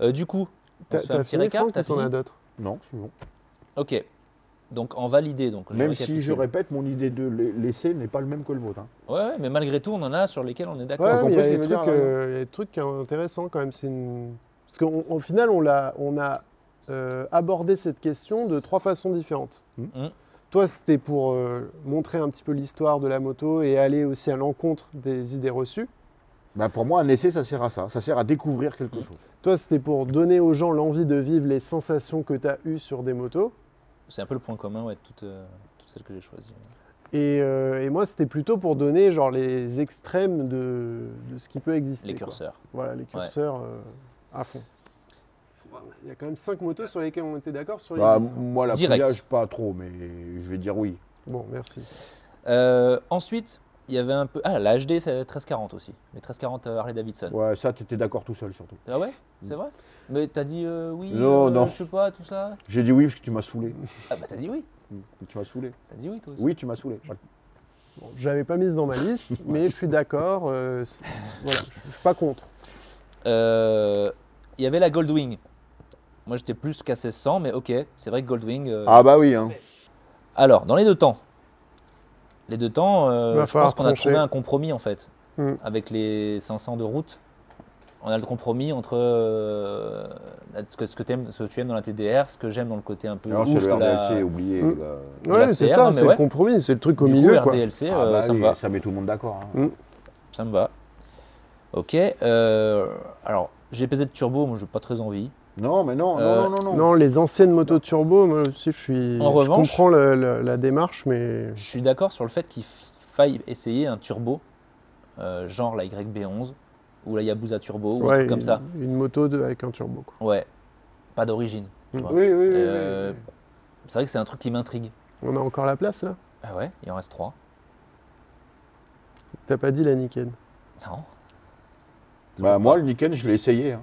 Euh, du coup, on se fait un t'as petit récap, t'as fini as d'autres? Non, c'est bon. Ok. Donc, en validé, donc je Même si je répète, mon idée de l'essai n'est pas le même que le vôtre. hein. Ouais, ouais, mais malgré tout, on en a sur lesquels on est d'accord. Ouais, il y, a des trucs, euh, il y a des trucs qui sont intéressants quand même. Une... Parce qu'au final, on, a euh, abordé cette question de trois façons différentes. Mhm. Toi, c'était pour euh, montrer un petit peu l'histoire de la moto et aller aussi à l'encontre des idées reçues. Bah, pour moi, un essai, ça sert à ça. Ça sert à découvrir quelque chose. Toi, c'était pour donner aux gens l'envie de vivre les sensations que tu as eues sur des motos. C'est un peu le point commun, ouais, de toutes, euh, toutes celles que j'ai choisies. Et, euh, et moi, c'était plutôt pour donner genre les extrêmes de, de ce qui peut exister. Les quoi. curseurs. Voilà, les curseurs euh, à fond. Il y a quand même 5 motos sur lesquelles on était d'accord sur les Bah, 10. moi, la Direct. pas trop, mais je vais dire oui. Bon, merci. Euh, ensuite, il y avait un peu. Ah, la HD, c'est 1340 aussi. Les 1340 Harley Davidson. Ouais, ça, tu étais d'accord tout seul, surtout. Ah ouais? C'est vrai? Mais t'as dit euh, oui Non, euh, non. Je sais pas, tout ça? J'ai dit oui parce que tu m'as saoulé. Ah bah t'as dit oui. Tu m'as saoulé. T'as dit oui, toi aussi. Oui, tu m'as saoulé. Voilà. Bon, je l'avais pas mise dans ma liste, mais je suis d'accord. euh, voilà, je suis pas contre. Euh, Il y avait la Goldwing. Moi, j'étais plus qu'à 1600, mais ok, c'est vrai que Goldwing. euh, Ah bah oui, hein. Alors, dans les deux temps. Les deux temps, euh, je pense qu'on a trouvé un compromis en fait. Hmm. Avec les 500 de route, on a le compromis entre euh, ce, que, ce, que t'aimes- ce que tu aimes dans la TDR, ce que j'aime dans le côté un peu Non, c'est ouf le de la- RDLC, oublié. Mm. Ouais, la c'est ça, mais c'est ouais. le compromis, c'est le truc au Du milieu. coup, quoi. RDLC, Ah euh, bah ça oui, me va. ça met tout le monde d'accord. hein. Ça me va. Ok. euh, alors, GPZ Turbo, moi, j'ai pas très envie. Non, mais non, Euh, non, non, non, non. Non, les anciennes motos turbo, moi aussi, je suis. En je revanche- comprends le- le- la démarche, mais. Je suis d'accord sur le fait qu'il faille essayer un turbo, euh, genre la YB11 ou la Yabusa Turbo ou un truc comme une, ça. Une moto de- avec un turbo. quoi. Ouais. Pas d'origine. Mm. Oui, oui, oui, oui, Euh, oui. C'est vrai que c'est un truc qui m'intrigue. On a encore la place là? Ah ouais, il en reste trois. T'as pas dit la Niken? Non. Bah, moi, le Niken, je l'ai essayé. hein.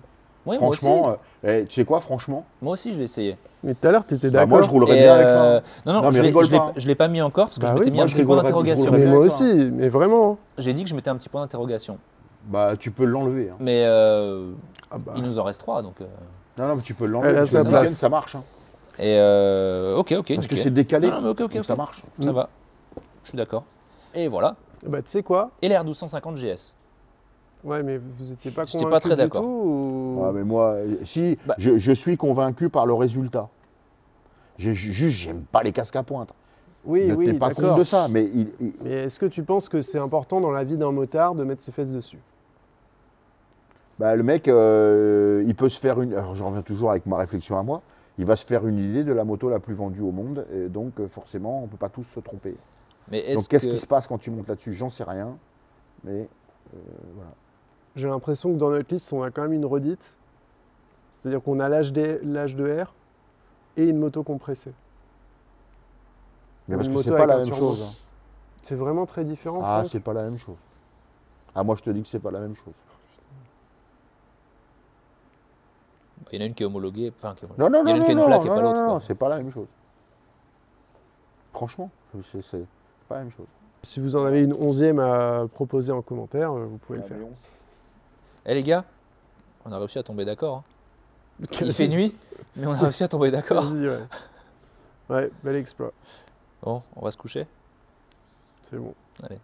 Aussi. franchement, euh, eh, tu sais quoi, franchement Moi aussi, je l'ai essayé. Mais tout à l'heure, t'étais bah, d'accord. Moi, je roulerais Et, bien avec ça. hein. Non, non, Non, mais je l'ai pas, hein. je l'ai pas mis encore parce que Bah je oui, m'étais mis un petit point d'interrogation. Mais moi ça. aussi, mais vraiment. J'ai dit que je mettais un petit point d'interrogation. Bah, tu peux l'enlever. hein. Mais euh, Ah bah. il nous en reste trois. Donc, euh, Non, non, mais tu peux l'enlever. Elle a parce que sa le Niken, place. ça marche. hein. Et euh, ok, ok. Parce que c'est décalé. Non, mais ok, ok. Ça marche. Ça Mm. va. Je suis d'accord. Et voilà. Bah, tu sais quoi? Et l'R 1250 GS. Ouais, mais vous étiez pas convaincu pas très du d'accord. tout ou- Ah, mais moi, si, Bah. je, je suis convaincu par le résultat. J'ai- Juste, j'aime pas les casques à pointe. Oui, ne oui, pas compte de ça, mais il- il- Mais est-ce que tu penses que c'est important dans la vie d'un motard de mettre ses fesses dessus? Bah, le mec, euh, il peut se faire une. Alors, j'en reviens toujours avec ma réflexion à moi. Il va se faire une idée de la moto la plus vendue au monde, et donc euh, forcément, on peut pas tous se tromper. Mais est-ce Donc, qu'est-ce que... qui se passe quand tu montes là-dessus? J'en sais rien, mais euh, voilà. J'ai l'impression que dans notre liste, on a quand même une redite. C'est-à-dire qu'on a l'âge de, R et une moto compressée. Mais Une parce que moto c'est pas la même chose. hein. C'est vraiment très différent. Ah, c'est pas la même chose. Ah, moi, je te dis que c'est pas la même chose. Il y en a une qui est homologuée. Enfin, qui est homologuée. Non, non, Il y en a non, une non, qui a une non, plaque et non, pas non, l'autre, non, quoi. c'est pas la même chose. Franchement, c'est pas la même chose. Si vous en avez une onzième à proposer en commentaire, euh, vous pouvez le faire. Eh les gars, on a réussi à tomber d'accord. hein. Il fait nuit, mais on a réussi à tomber d'accord. Ouais. Ouais, bel exploit. Bon, on va se coucher. C'est bon. Allez.